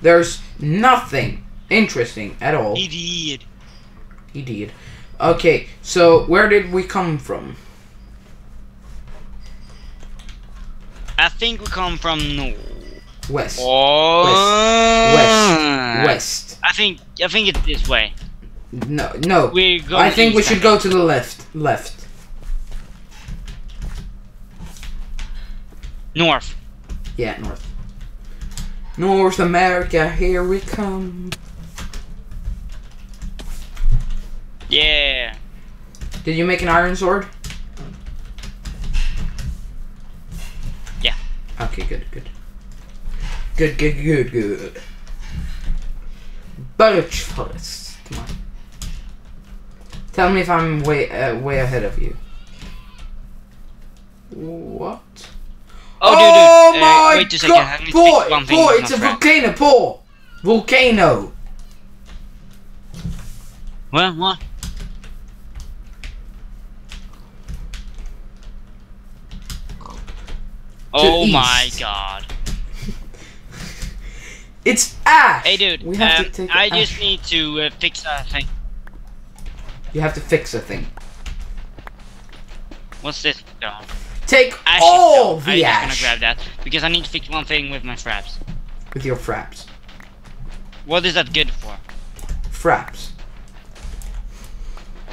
There's nothing interesting at all. He did. He did. Okay, so where did we come from? I think we come from north. West. Oh. West. West. I think I think it's this way. No, no. We're going. I think we should go to the left. Left. north. Yeah, north. North America, here we come. Yeah. Did you make an iron sword? Yeah. Okay, good, good. Good, good, good, good. Birch forest. Come on. Tell me if I'm way uh, way ahead of you. What? Oh, dude, dude. my uh, wait a second. I god! need to Boy, one thing boy, with it's a friend. volcano, Paul! Volcano! What? What? Oh my god. It's ash! Hey, dude. We have um, to take I ash. just need to uh, fix that thing. You have to fix a thing. What's this? stone? Take Ashy all stone. the I'm ash just gonna grab that because I need to fix one thing with my fraps. with your fraps. What is that good for? Fraps.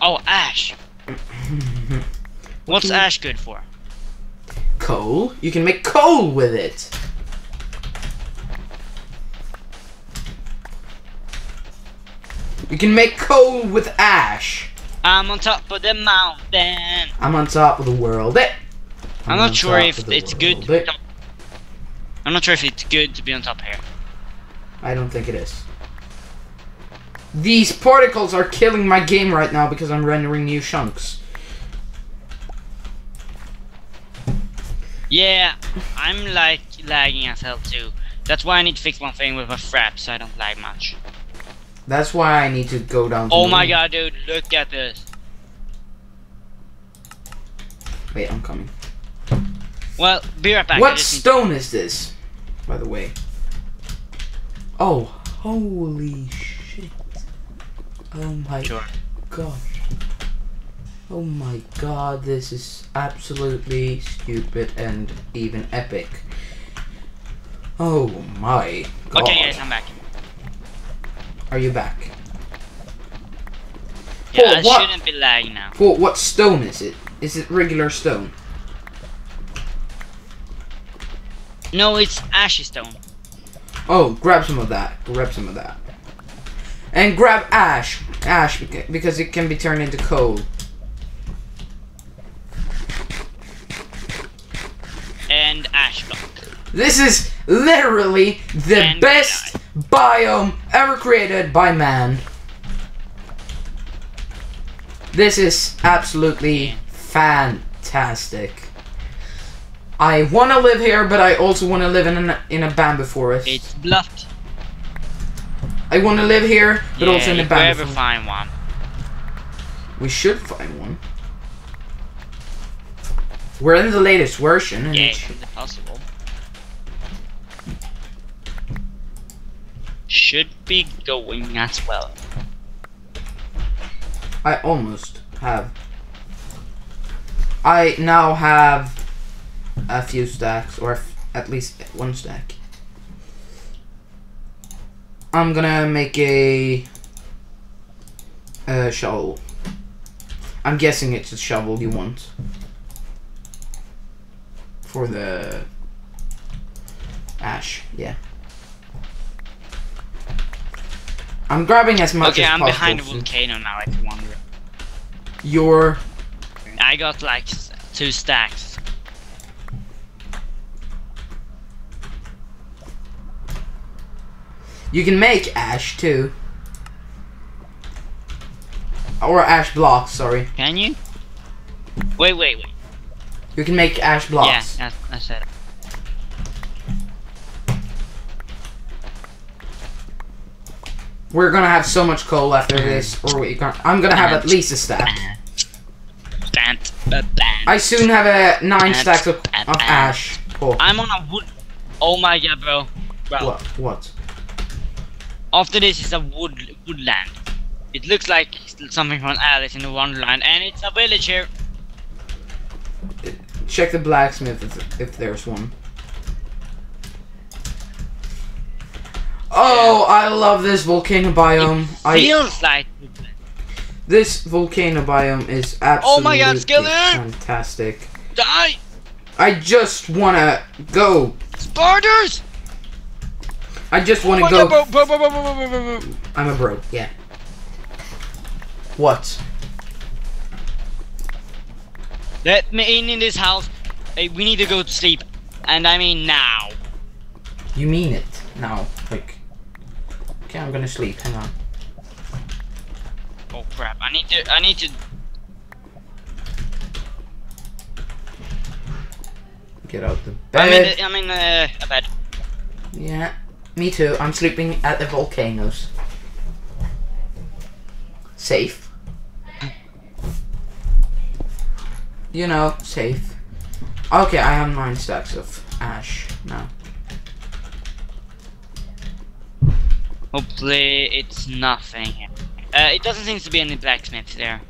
Oh, ash. What's ash good for? Coal? You can make coal with it. You can make coal with ash. I'm on top of the mountain. I'm on top of the world. Eh. I'm, not sure if it's good. world, To be on- I'm not sure if it's good to be on top here. I don't think it is. These particles are killing my game right now because I'm rendering new chunks. Yeah, I'm like lagging as hell too. That's why I need to fix one thing with my frap so I don't lag much. That's why I need to go down to Oh my god, dude, look at this. Wait, I'm coming. Well, be right back. What stone is this? By the way. Oh, holy shit. Oh my Sure. gosh. Oh my god, this is absolutely stupid and even epic. Oh my god. Okay, guys, I'm back. Are you back? Yeah, Oh, I what? shouldn't be lying now. What, what stone is it? Is it regular stone? No, it's ashy stone. Oh, grab some of that. Grab some of that. And grab ash. Ash, because it can be turned into coal. And ash block. This is literally the And best biome ever created by man. This is absolutely fantastic. I want to live here, but I also want to live in an, in a bamboo forest. It's blocked. I want to live here, but yeah, also in a bamboo forest. find one. We should find one. We're in the latest version, Yeah, it it's possible. Should be going as well. I almost have. I now have a few stacks, or at least one stack. I'm gonna make a, a shovel. I'm guessing it's a shovel you want for the Ash, yeah. I'm grabbing as much Okay, as I'm possible. behind the volcano now, if you wonder. You're I got like two stacks. You can make ash too. Or ash blocks, sorry. Can you? Wait, wait, wait. You can make ash blocks. Yeah, that's, that's it. We're gonna have so much coal after mm-hmm. this, or we can I'm gonna have at least a stack. Bant, ba- bant. I soon have a nine stacks of, ash, of ash. Oh, I'm on a wood. Oh my god, bro. Bro, what? What? after this is a wood woodland. It looks like something from Alice in the Wonderland, and it's a village here. Check the blacksmith if, if there's one. Oh, I love this volcano biome. It feels I, like this volcano biome is absolutely oh my God, fantastic. Die! I just wanna go. Spiders! I just wanna oh go. God, bro, bro, bro, I'm a bro. Yeah. What? Let me in in this house. Hey, we need to go to sleep, and I mean now. You mean it now? Okay, I'm gonna sleep. Hang on. Oh crap, I need to, I need to, Get out the I'm in, the, I'm in uh, a bed. Yeah, me too. I'm sleeping at the volcanoes. Safe. You know, safe. Okay, I have nine stacks of ash now. Hopefully it's nothing. Uh, it doesn't seem to be any blacksmiths there.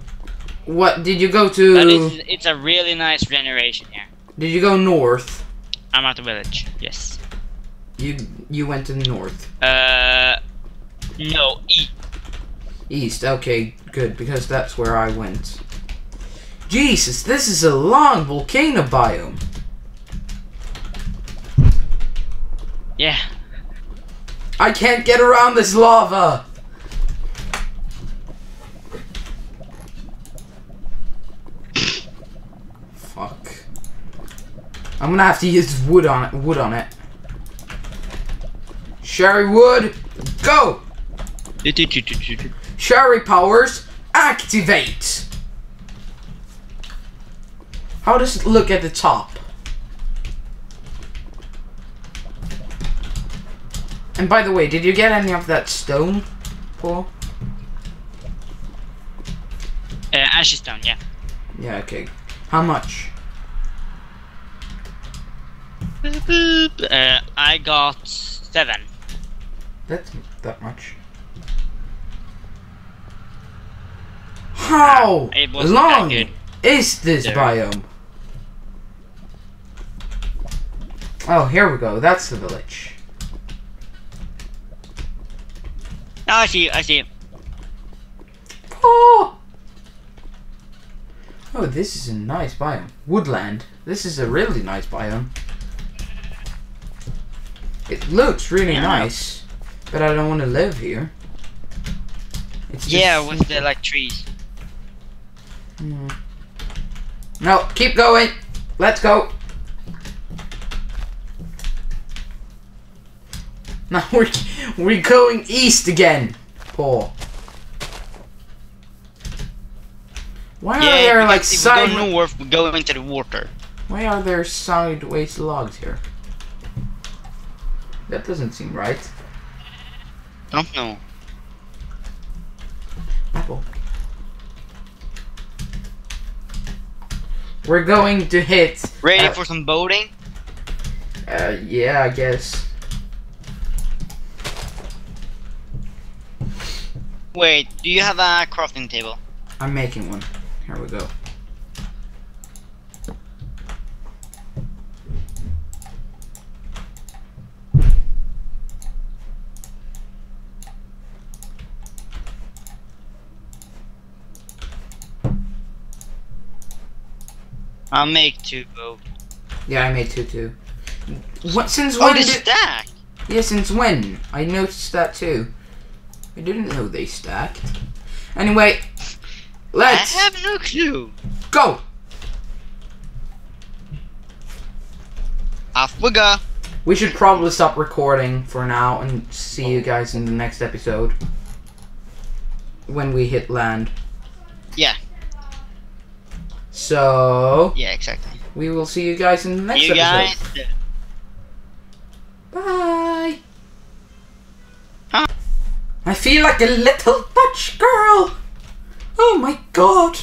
What did you go But to? it's, it's a really nice generation here. Did you go north? I'm at the village, yes. You you went to the north. Uh, no. East. Okay, good because that's where I went. Jesus, this is a long volcano biome. Yeah. I can't get around this lava. Fuck. I'm gonna have to use wood on it. Wood on it. Sherry wood, go. Sherry powers, activate. How does it look at the top? And by the way, did you get any of that stone, Paul? Uh, Ashes Stone, yeah. Yeah, okay. How much? Uh, I got seven. That's that much. How It long is this There. biome? Oh, here we go. That's the village. Oh, I see, I see. Oh! Oh, this is a nice biome. Woodland. This is a really nice biome. It looks really Yeah. nice, but I don't want to live here. It's just Yeah, with the like trees. Hmm. No, keep going. Let's go. Now we're we're going east again, Paul. Why are there like we side? go north, we go into the water. Why are there sideways logs here? That doesn't seem right. I Don't know. Apple. We're going to hit. Ready uh, for some boating? Uh, yeah, I guess. Wait, do you have a crafting table? I'm making one. Here we go. I'll make two boat. Yeah, I made two too. What, since Oh, when the did... stack. Yeah, since when? I noticed that too. I didn't know they stacked. Anyway, let's I have no clue. go! Off we go. We should probably stop recording for now and see you guys in the next episode. When we hit land. Yeah. So, Yeah, exactly. we will see you guys in the next you guys. episode. Bye! I feel like a little Dutch girl! Oh my god!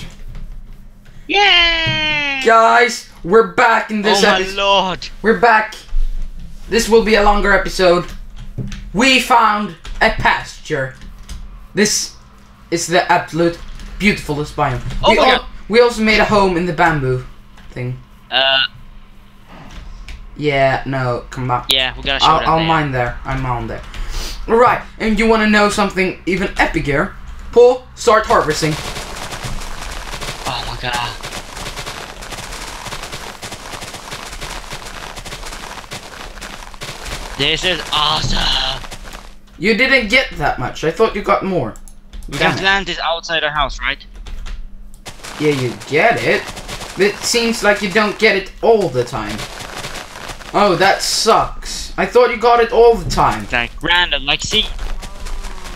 Yay! Guys, we're back in this oh my lord. We're back. This will be a longer episode. We found a pasture. This is the absolute beautifulest biome. Oh we, my al- God. we also made a home in the bamboo thing. Uh, Yeah, no, come back. yeah, we gotta show I'll, I'll there. mine there. I'm on there. Alright, and you want to know something even epicer? Paul, start harvesting. Oh my god. This is awesome. You didn't get that much. I thought you got more. Damn it. land is outside our house, right? Yeah, you get it. It seems like you don't get it all the time. Oh, that sucks. I thought you got it all the time. Like random, like seeds.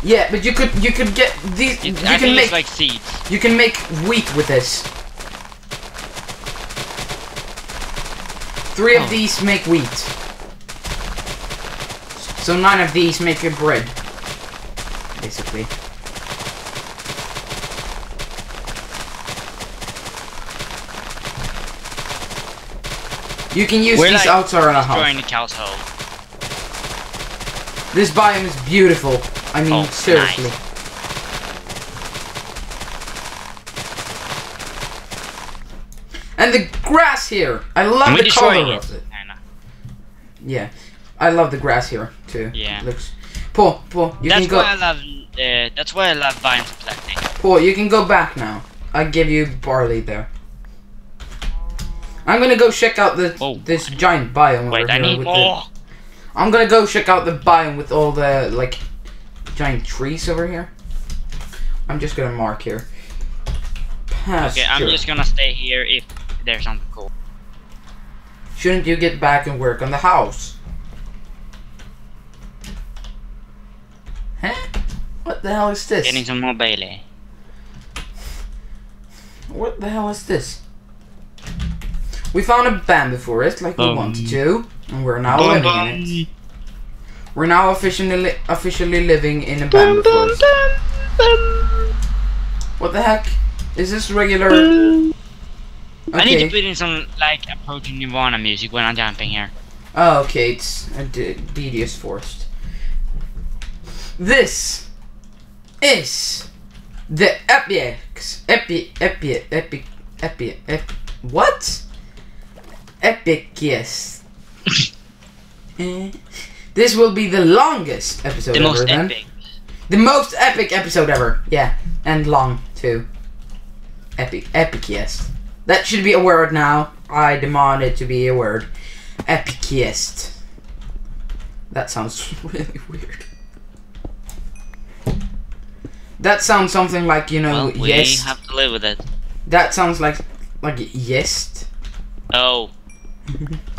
Yeah, but you could you could get these. It, you I can make like seeds. you can make wheat with this. Three Oh. of these make wheat. So nine of these make a bread. Basically. You can use We're these like outside our destroying house. the cow's hole. This biome is beautiful. I mean, Oh, seriously. nice. And the grass here. I love we're the color it. of it. Yeah, I love the grass here too. Yeah. It looks. Paul, Paul, you That's can go. why I love. Uh, that's why I love vine collecting. Paul, you can go back now. I give you barley there. I'm gonna go check out the Oh. this giant biome Wait, over I here need with more. the. I'm gonna go check out the biome with all the like giant trees over here. I'm just gonna mark here. Pasture. Okay, I'm just gonna stay here if there's something cool. Shouldn't you get back and work on the house? Huh? What the hell is this? Getting some more Bailey. What the hell is this? We found a bamboo forest like we Um. wanted to, and we're now living in it. We're now officially li- officially living in a bamboo forest. What the heck? Is this regular? I need to put in some like approaching Nirvana music when I'm jumping here. Oh, okay, it's a d- devious forest. This is the Epix. Epi. Epi. Epic. Epi. Ep. What? Epiciest. Eh. this will be the longest episode The ever. most then. epic. The most epic episode ever. Yeah, and long too. Epic. Epiciest. That should be a word now. I demand it to be a word. Epiciest. That sounds really weird. That sounds something like you know Well, we yes. have to live with it. That sounds like like yes. Oh.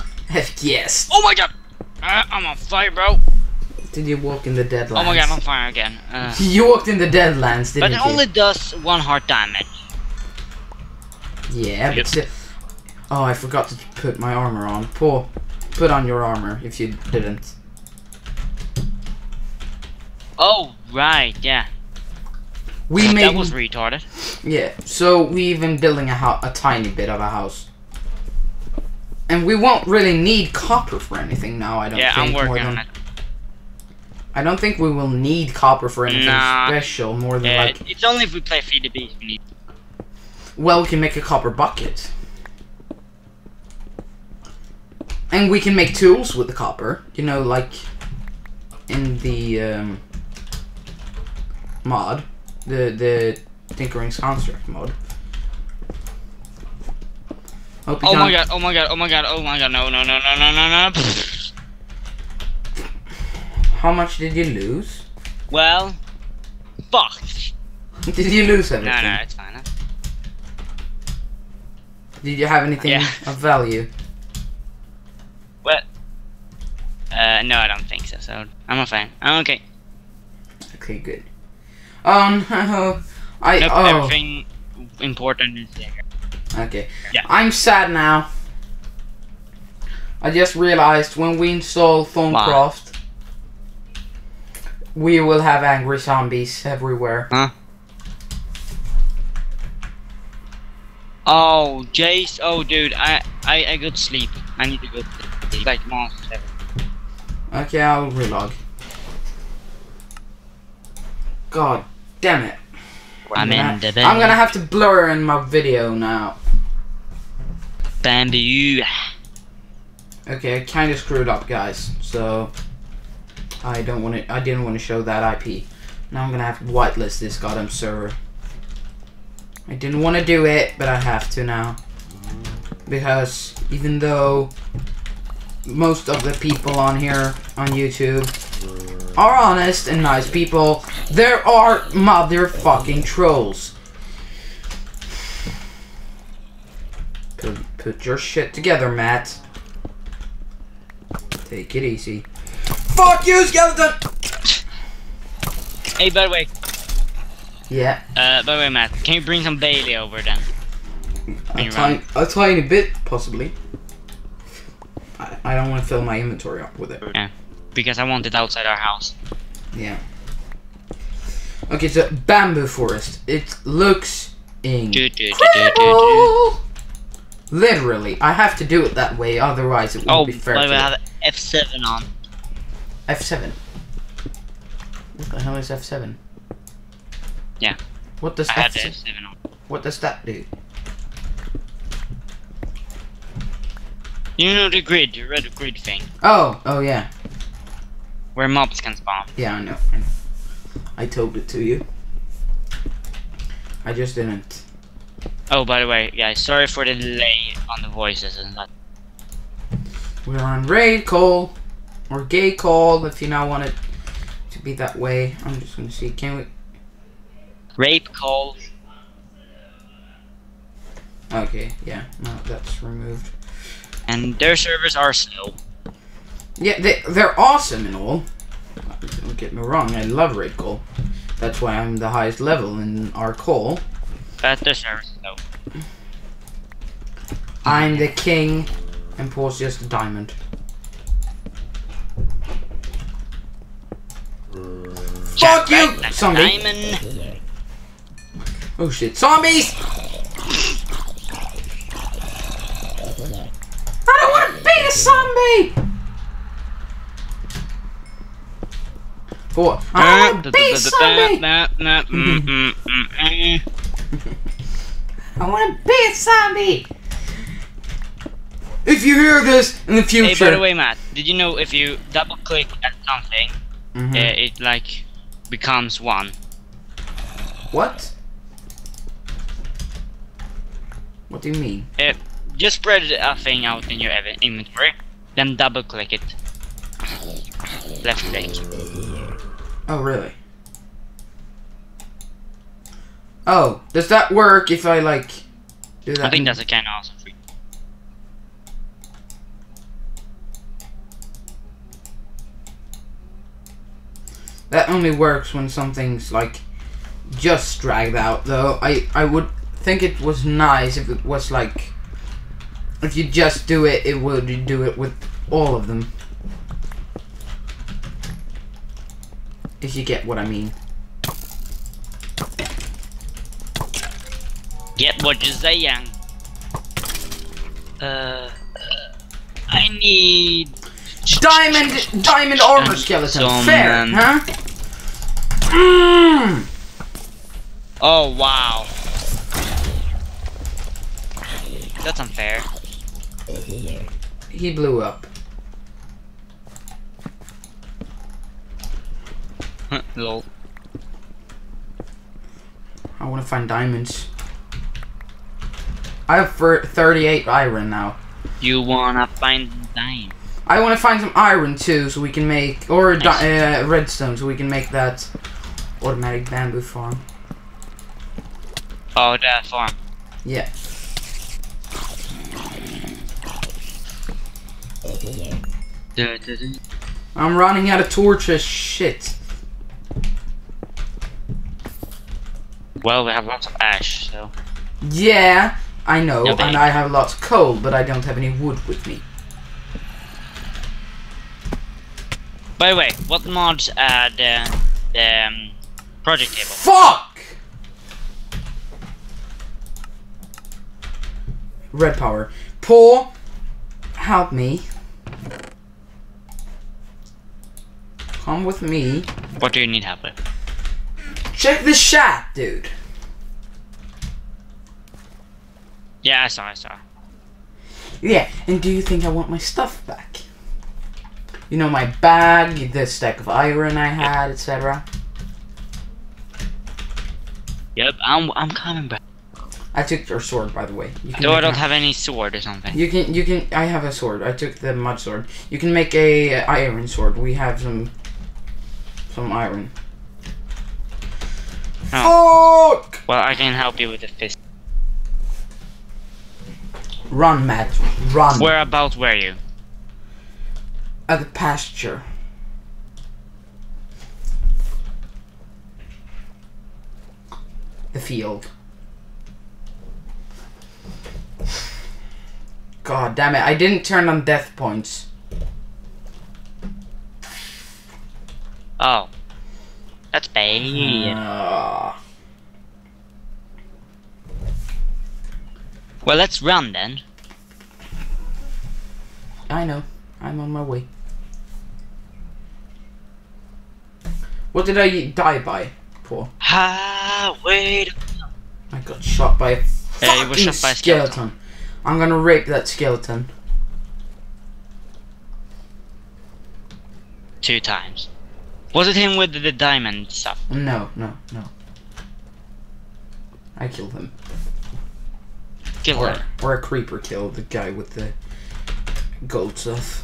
yes. Oh my god! Uh, I'm on fire, bro. Did you walk in the deadlands? Oh my god, I'm on fire again. Uh, You walked in the deadlands, didn't it you? only does one heart damage. Yeah, but Yep. still. Oh, I forgot to put my armor on. Paul, put on your armor if you didn't. Oh, right, yeah. We made. that was retarded. Yeah, so we've been building a ho- a tiny bit of a house. And we won't really need copper for anything now, I don't Yeah, think. I'm working more on it. I don't think we will need copper for anything Nah. special more than Uh, like. it's only if we play Feed the Beast we need. Well, we can make a copper bucket. And we can make tools with the copper. You know, like in the um, mod, the the Tinkering's Construct mod. Hope Oh my can't- god, oh my god, oh my god, oh my god, no, no, no, no, no, no, no. How much did you lose? Well, fuck. Did you lose No, everything? no, it's fine. huh? Did you have anything Yeah. of value? Well, uh, no, I don't think so. So I'm a fan. I'm okay. Okay, good. Um, I Nope, oh everything important is there. Okay. Yeah. I'm sad now. I just realized when we install Thaumcraft, we will have angry zombies everywhere. Huh? Oh, Jace. Oh, dude, I, I, I go to sleep. I need to go to sleep. Like everywhere. Okay, I'll relog. God damn it. I'm in the bed. I'm gonna have to blur in my video now. Bamboo. Okay, I kind of screwed up, guys. So I don't want to. I didn't want to show that IP. Now I'm gonna have to whitelist this goddamn server. I didn't want to do it, but I have to now because even though most of the people on here on YouTube are honest and nice people, there are motherfucking trolls. Put your shit together, Matt. Take it easy. Fuck you, skeleton! Hey, by the way, Yeah, uh, by the way, Matt, can you bring some Bailey over then? a, tiny, a tiny bit, possibly. I, I don't want to fill my inventory up with it. Yeah, because I want it outside our house. Yeah. Okay, so bamboo forest. It looks incredible. Literally, I have to do it that way, otherwise it won't Oh, be fair. the way, I have F7 on. F7. What the hell is F7? Yeah. What does I have the F7? F7 on. What does that do? You know the grid, the red grid thing, Oh, oh yeah, where mobs can spawn. yeah, I know. I told it to you. I just didn't. Oh, by the way, guys, sorry for the delay on the voices and that. We're on RaidCall or gay call if you now want it to be that way. I'm just gonna see. Can we? Rape call. Okay, yeah, no, that's removed. And their servers are slow. Yeah, they they're awesome and all. Don't get me wrong, I love RaidCall. That's why I'm the highest level in our call. But their servers are slow. I'm the king, and Paul's just a diamond. Uh, Fuck you, Like zombie! Diamond. Oh shit, zombies! I don't want to be a zombie! What? I don't want to be a zombie! Mm, mm, mm, mm. I want to be a zombie! If you hear this in the future. Hey, by the way, Matt, did you know if you double click at something, Mhm. uh, it like becomes one? What? What do you mean? Just spread a thing out in your ev- inventory, then double click it. Left click. Oh, really? Oh, does that work if I like do that? I think that's a kind of awesome feature. That only works when something's like just dragged out though. I I would think it was nice if it was like if you just do it it would do it with all of them. If you get what I mean. Get what you're saying. Uh, I need. Diamond diamond armor skeleton. Some, Fair, um, huh? Mmm. Oh wow. That's unfair. He blew up. Lol. I want to find diamonds. I have 38 iron now. You wanna find dime? I want to find some iron too, so we can make or Nice. uh, redstone, so we can make that automatic bamboo farm. Oh, the farm. Yeah. I'm running out of torches. Shit. Well, we have lots of ash, so. Yeah, I know, No and. I have lots of coal, but I don't have any wood with me. By the way, what mods add the the um, project table? Fuck! RedPower. Paul, help me. Come with me. What do you need help with? Check the chat, dude. Yeah, I saw, I saw. Yeah, and do you think I want my stuff back? You know, my bag, the stack of iron I had, etc. Yep, I'm I'm coming back. I took your sword, by the way. You can Though I don't have any sword or something. You can, you can. I have a sword. I took the mud sword. You can make a uh, iron sword. We have some, some iron. Fuck! Well, I can help you with the fist. Run, Matt. Run. Whereabouts were you? At the pasture. The field. God damn it! I didn't turn on death points. Oh. That's bad. Ah. Well, let's run then. I know. I'm on my way. What did I die by, Poor? Ah, wait. I got shot by a fucking shot by a skeleton. skeleton. I'm gonna rape that skeleton. Two times. Was it him with the diamond stuff? No, no, no. I killed him. Or, him. or a creeper killed the guy with the gold stuff.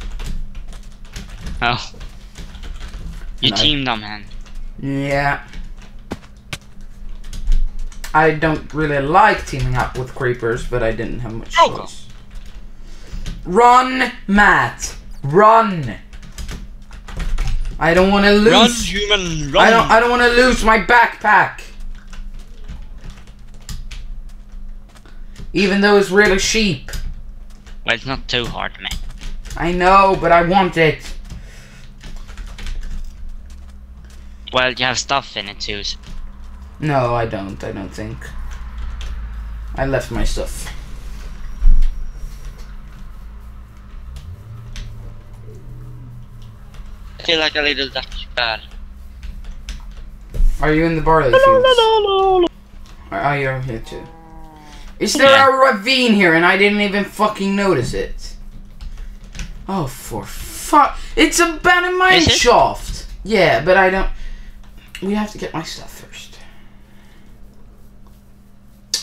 Oh. You And I- teamed them, man. Yeah. I don't really like teaming up with creepers, but I didn't have much Oh, choice. Run, Matt! Run! I don't want to lose. Run, human, run! I don't. I don't want to lose my backpack. Even though it's really cheap. Well, it's not too hard to make. I know, but I want it. Well, you have stuff in it too. so- No, I don't. I don't think. I left my stuff. I feel like a little Dutch girl. Are you in the barley fields? Or are you here too? Is there Yeah. a ravine here and I didn't even fucking notice it? Oh, for fuck! It's a abandoned mine shaft. Yeah, but I don't. We have to get my stuff first.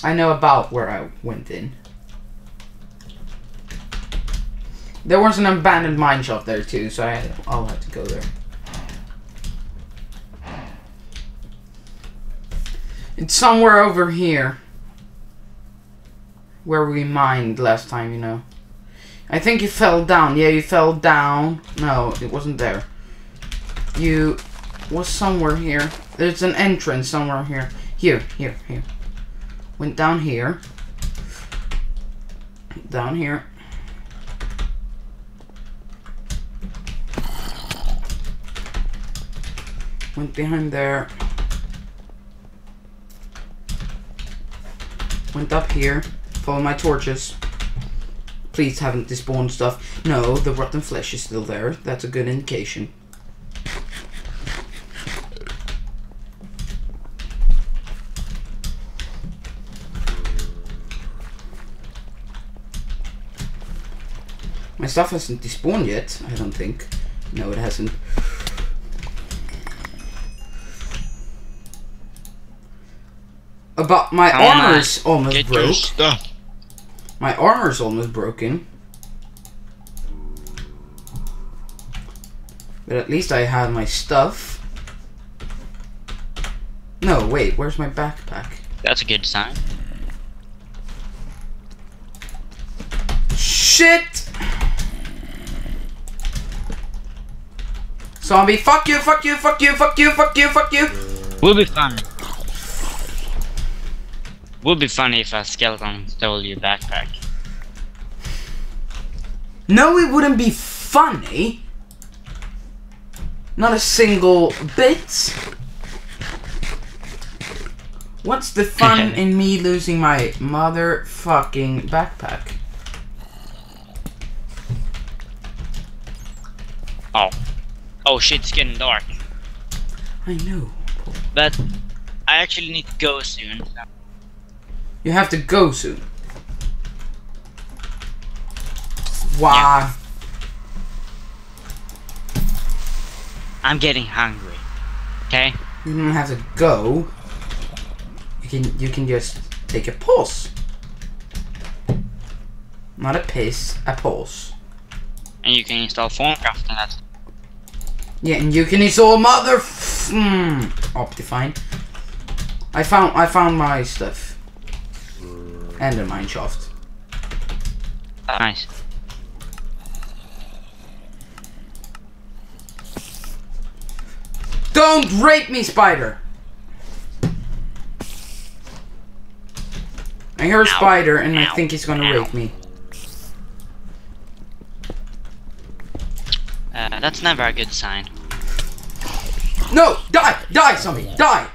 I know about where I went in. There was an abandoned mine shaft there too, so I, I'll have to go there. It's somewhere over here. Where we mined last time, you know. I think you fell down. Yeah, you fell down. No, it wasn't there. You was somewhere here. There's an entrance somewhere here. Here, here, here. Went down here. Down here. Went behind there. Went up here. Follow my torches. Please haven't despawned stuff. No, the rotten flesh is still there. That's a good indication. My stuff hasn't despawned yet, I don't think. No, it hasn't. About my armor's almost Get broke. My armor's almost broken. But at least I have my stuff. No, wait, where's my backpack? That's a good sign. Shit! Zombie, fuck you, fuck you, fuck you, fuck you, fuck you, fuck you! Would be fun. Would be funny if a skeleton stole your backpack. No, it wouldn't be funny. Not a single bit. What's the fun in me losing my motherfucking backpack? Oh. Oh shit, it's getting dark. I know. But I actually need to go soon. You have to go soon. Why? I'm getting hungry. Okay? You don't have to go. You can you can just take a pause. Not a piss, a pause. And you can install Thaumcraft and that's Yeah, and you can install mother mm, Optifine. I found I found my stuff. And the mine shaft. nice. Don't rape me, spider! I hear a Ow. spider and I think he's gonna Ow. rape me. Uh, that's never a good sign. No! Die! Die, zombie! Die!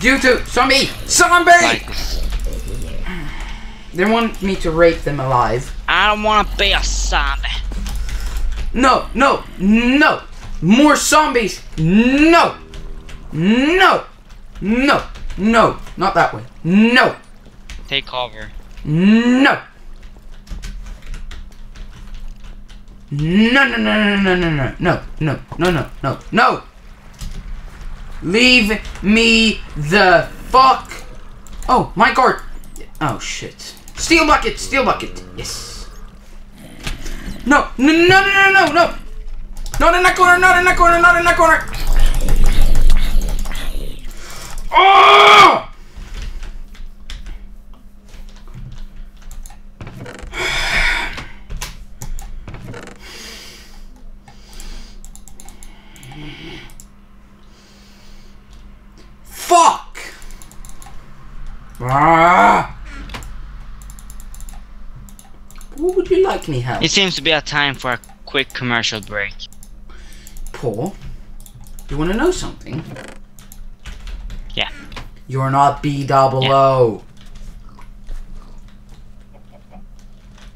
Due to zombie! Zombie! Like. They want me to rape them alive. I don't want to be a zombie. No, no, no! More zombies! No! No! No! No! Not that way. No! Take cover. No! No, no, no, no, no, no, no, no, no, no, no, no, no! Leave me the fuck! Oh, my guard! Oh, shit. Steel bucket! Steel bucket! Yes. No! No, no, no, no, no, no! Not in that corner! Not in that corner! Not in that corner! Oh! Fuck! Ah! What would you like me help? It seems to be a time for a quick commercial break. Paul, you want to know something? Yeah. You're not B double O.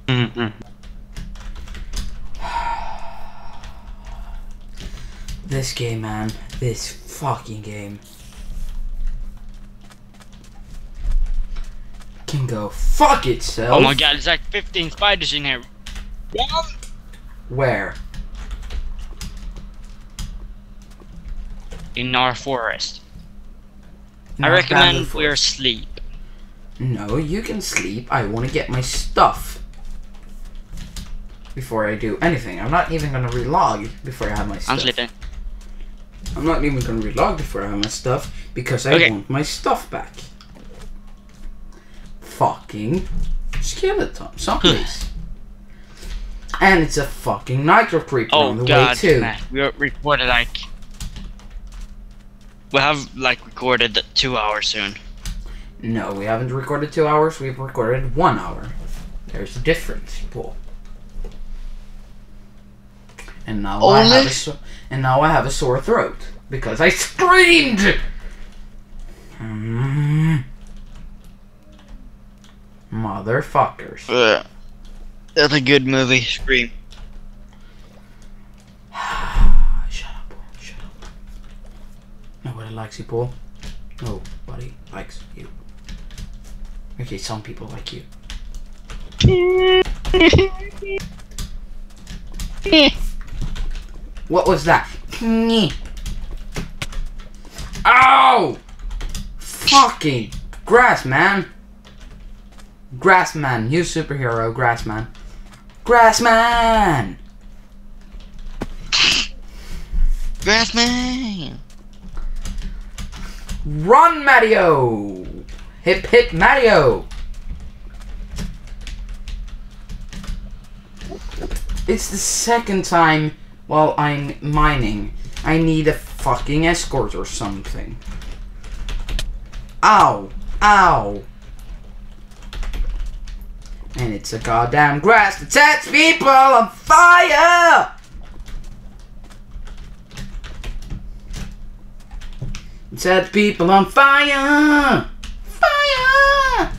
Mm-mm. This game, man. This fucking game. Can go fuck itself. Oh my god, there's like 15 spiders in here. One. Where? In our forest. Not I recommend we're asleep. No, you can sleep. I want to get my stuff. Before I do anything. I'm not even gonna relog before I have my stuff. I'm sleeping. I'm not even gonna relog before I have my stuff because I Okay. want my stuff back. Fucking skeleton zombies. and it's a fucking nitro creeper Oh on the god, way too. man. we recorded like. We have like recorded two hours soon. No, we haven't recorded two hours. We've recorded one hour. There's a difference, Paul. And now I have a so- and now I have a sore throat because I screamed. Mm. Motherfuckers. That's a good movie. Scream. Shut up, Paul. Shut up. Nobody likes you, Paul. Nobody likes you. Okay, some people like you. What was that? Ow! Oh! Fucking Grassman. Grassman. You superhero, Grassman. Grassman. Grassman! Run, Mario. Hip hip Mario. It's the second time while I'm mining. I need a fucking escort or something. Ow! Ow! And it's a goddamn grass that sets people on fire! It sets people on fire! Fire!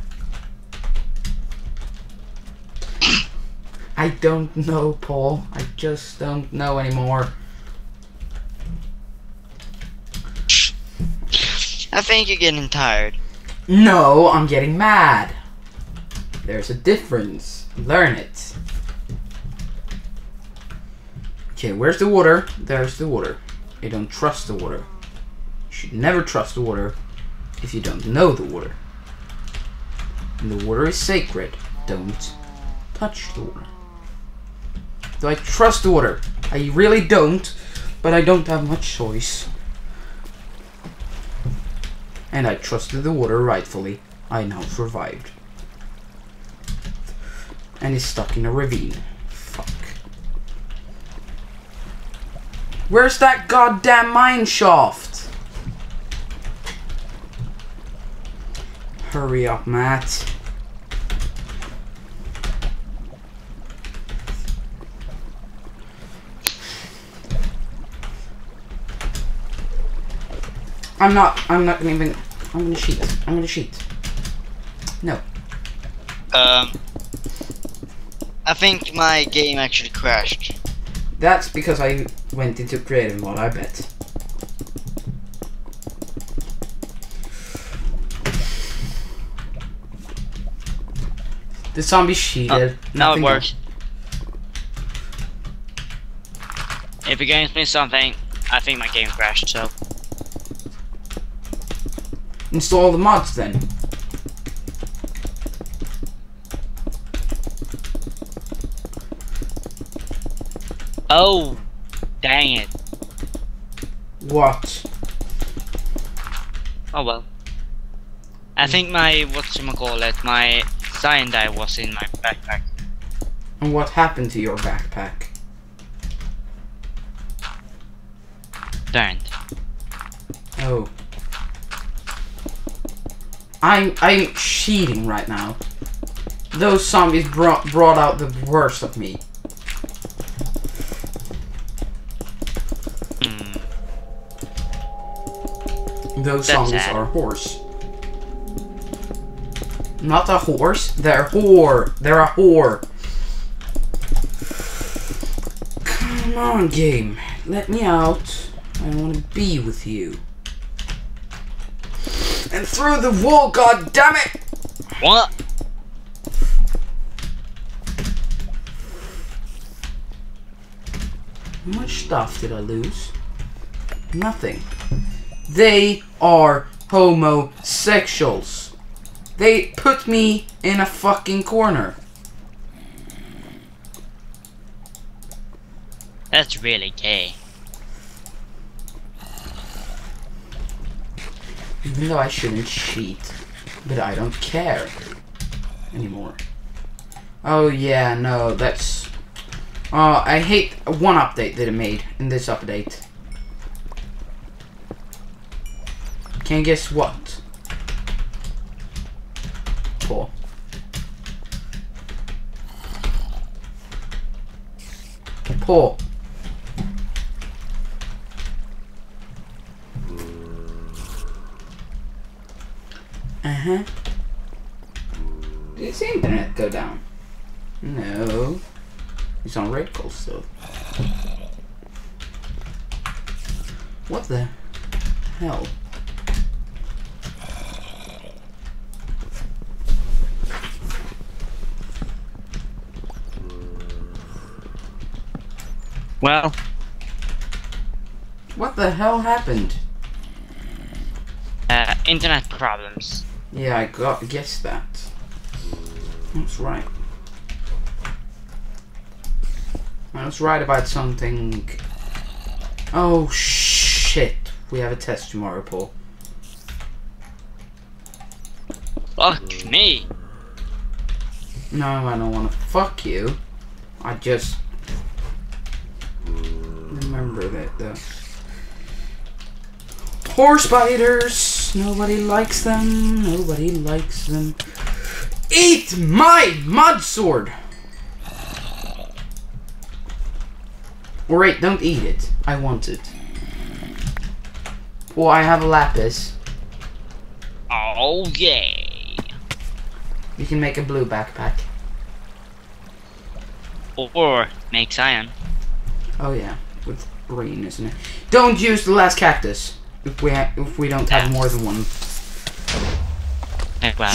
I don't know, Paul. I just don't know anymore. I think you're getting tired. No, I'm getting mad. There's a difference. Learn it. Okay, where's the water? There's the water. I don't trust the water. You should never trust the water if you don't know the water. And the water is sacred. Don't touch the water. Do I trust the water? I really don't, but I don't have much choice. And I trusted the water rightfully. I now survived. And is stuck in a ravine. Fuck. Where's that goddamn mine shaft? Hurry up, Matt. I'm not. I'm not gonna even. I'm gonna cheat. I'm gonna cheat. No. Um, I think my game actually crashed. That's because I went into creative mode, I bet. The zombie cheated. Ah, now it Nothing works. If your game's missed something, I think my game crashed, so. Install the mods then. Oh! Dang it. What? Oh well. I hmm. think my, whatchamacallit, my cyan dye was in my backpack. And what happened to your backpack? Darned. Oh. I'm I'm cheating right now. Those zombies brought brought out the worst of me. Those That's zombies sad. are horse. Not a horse, they're whore. They're a whore. Come on, game. Let me out. I want to be with you. And through the wall, god damn it! What? How much stuff did I lose? Nothing. They are homosexuals. They put me in a fucking corner. That's really gay. Even though I shouldn't cheat. But I don't care. Anymore. Oh yeah, no, that's... Uh, I hate one update that it made in this update. Can you guess what? Cool. Paul. Uh-huh. Did the internet go down? No. It's on RaidCall still. What the hell? Well, What the hell happened? uh, internet problems. Yeah, I got guessed that. That's right. I was right about something. Oh shit! We have a test tomorrow, Paul. Fuck me. No, I don't want to fuck you. I just that horse spiders. Nobody likes them. Nobody likes them. Eat my mud sword. Or wait, don't eat it. I want it. Well, I have a lapis. Oh yay. You can make a blue backpack. Or make iron. Oh yeah, green, isn't it? Don't use the last cactus if we ha- if we don't have more than one.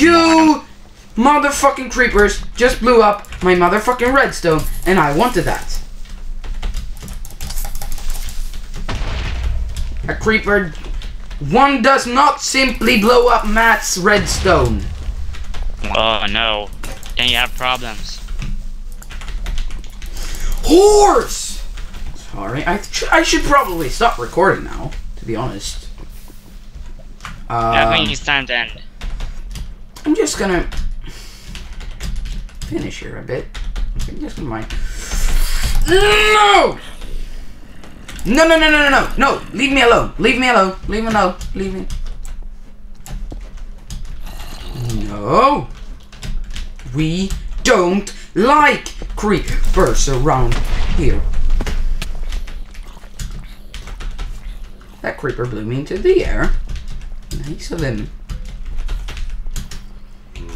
You motherfucking creepers just blew up my motherfucking redstone, and I wanted that. A creeper. One does not simply blow up Matt's redstone. Oh no. Then you have problems. Horse! Sorry, I, sh- I should probably stop recording now, to be honest. I Um, think it's time to end. I'm just gonna finish here a bit. I'm just gonna mind. No! No, no, no, no, no, no, no! Leave me alone! Leave me alone! Leave me alone! Leave me. No! We don't like creepers around here. That creeper blew me into the air. Nice of him.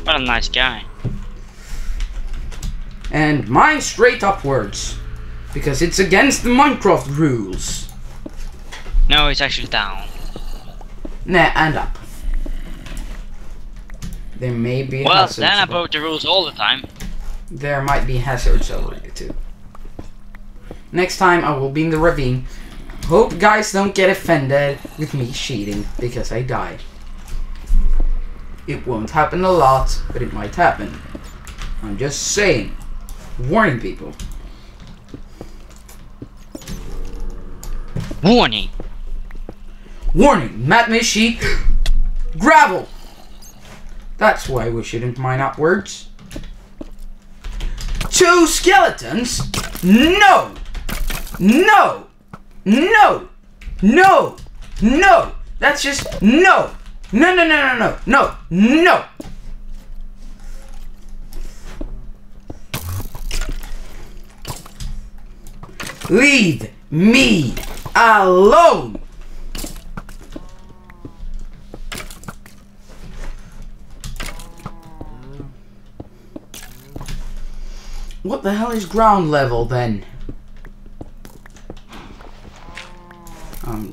What a nice guy. and mine straight upwards because it's against the Minecraft rules. No, it's actually down. Nah, and up. There may be Well, hazards. then I broke the rules all the time. There might be hazards over here too. Next time I will be in the ravine. Hope guys don't get offended with me cheating because I die. It won't happen a lot, but it might happen. I'm just saying. Warning people. Warning. Warning, Matt cheat. Gravel! That's why we shouldn't mine upwards. Two skeletons? No! No! No! No! No! That's just no! No, no, no, no, no, no, no! Leave me alone! What the hell is ground level then?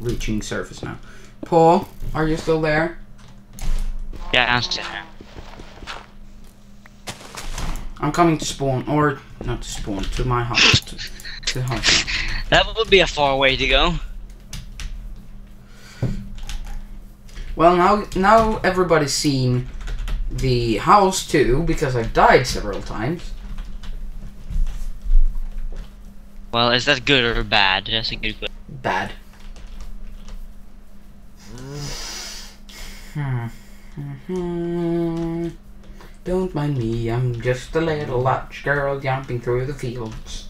Reaching surface now. Paul, are you still there? Yeah, I'm still here. I'm coming to spawn, or not to spawn, to my house. To, to house. That would be a far way to go. Well, now now everybody's seen the house too, because I've died several times. Well, is that good or bad? That's a good question. Bad. Hmm. Mhm. Don't mind me, I'm just a little Dutch girl jumping through the fields.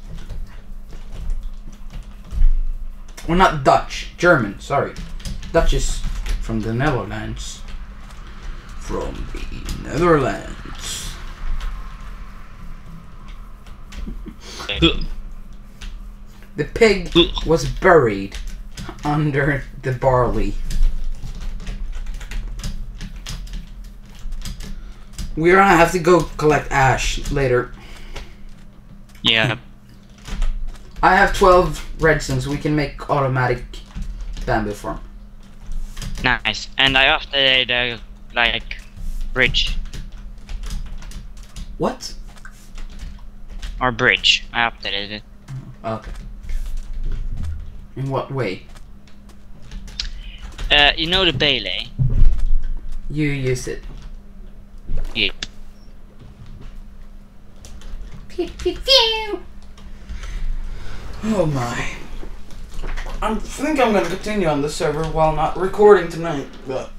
Well, not Dutch, German, sorry. Dutch is from the Netherlands. From the Netherlands. The pig was buried under the barley. We're gonna have to go collect ash later. Yeah. I have 12 redstones. We can make automatic bamboo farm. Nice. And I updated the like bridge What? or bridge. I updated it. Okay. In what way? Uh, you know the Bailey. You use it. Yeah. Pew, pew, pew. Oh my. I think I'm gonna continue on the server while not recording tonight, but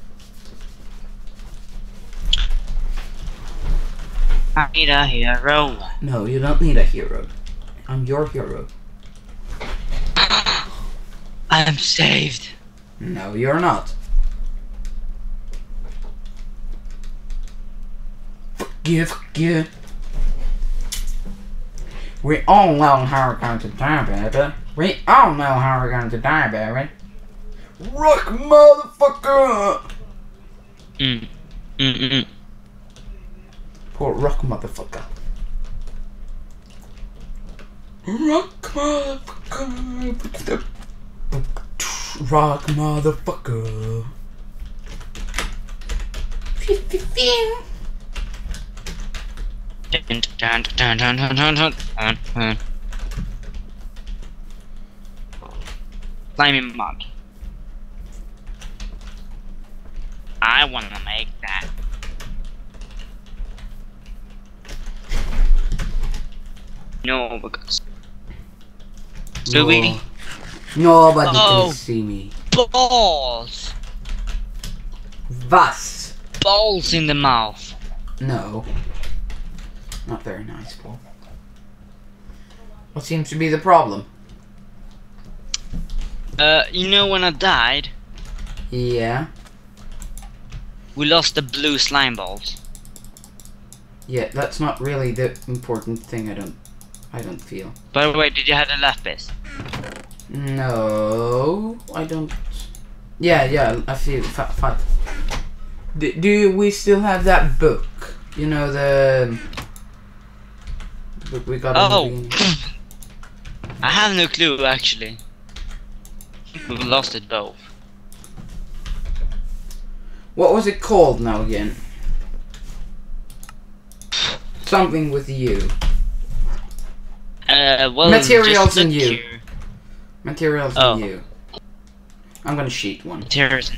I need a hero. no, you don't need a hero. I'm your hero. I'm saved. No, you're not. Fuck you, fuck you. We all know how we're going to die, baby. We all know how we're going to die, baby. Rock, motherfucker! Mm. Mm mm. Poor rock, motherfucker. Rock, motherfucker. Rock, motherfucker. Pew, pew, pew. Dun, dun, dun, dun, dun, dun, dun, dun, dun. Slimy mud. I wanna make that. No, because Louis? No. Nobody Oh. can see me. balls, Was? balls in the mouth. No. Not very nice, Paul. What seems to be the problem? Uh, you know when I died, Yeah. we lost the blue slime balls. Yeah, that's not really the important thing. I don't. I don't feel. By the way, did you have the lapis? No, I don't. Yeah, yeah, I feel fa- fa- Do, do we still have that book? You know the book we got. Oh. I have no clue actually. We lost it both. What was it called now again? Something with you. Uh, well, Materials and you. here. Materials Oh. and you. I'm gonna sheet one. Materials.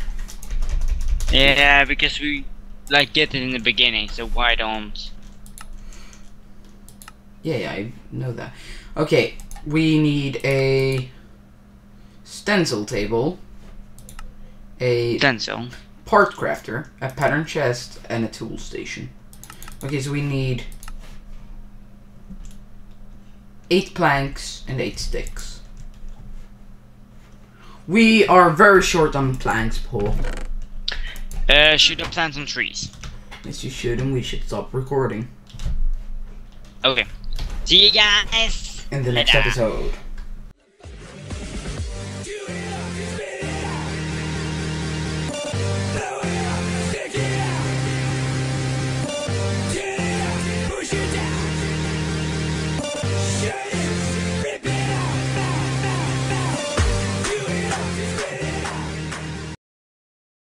Yeah, because we like get it in the beginning, so why don't? Yeah, yeah, I know that. Okay, we need a stencil table, a Stencil. part crafter, a pattern chest, and a tool station. Okay, so we need eight planks and eight sticks. We are very short on planks, Paul. Uh, should I plant some trees? Yes, you should, and we should stop recording Okay. See you guys. in the next Later. episode.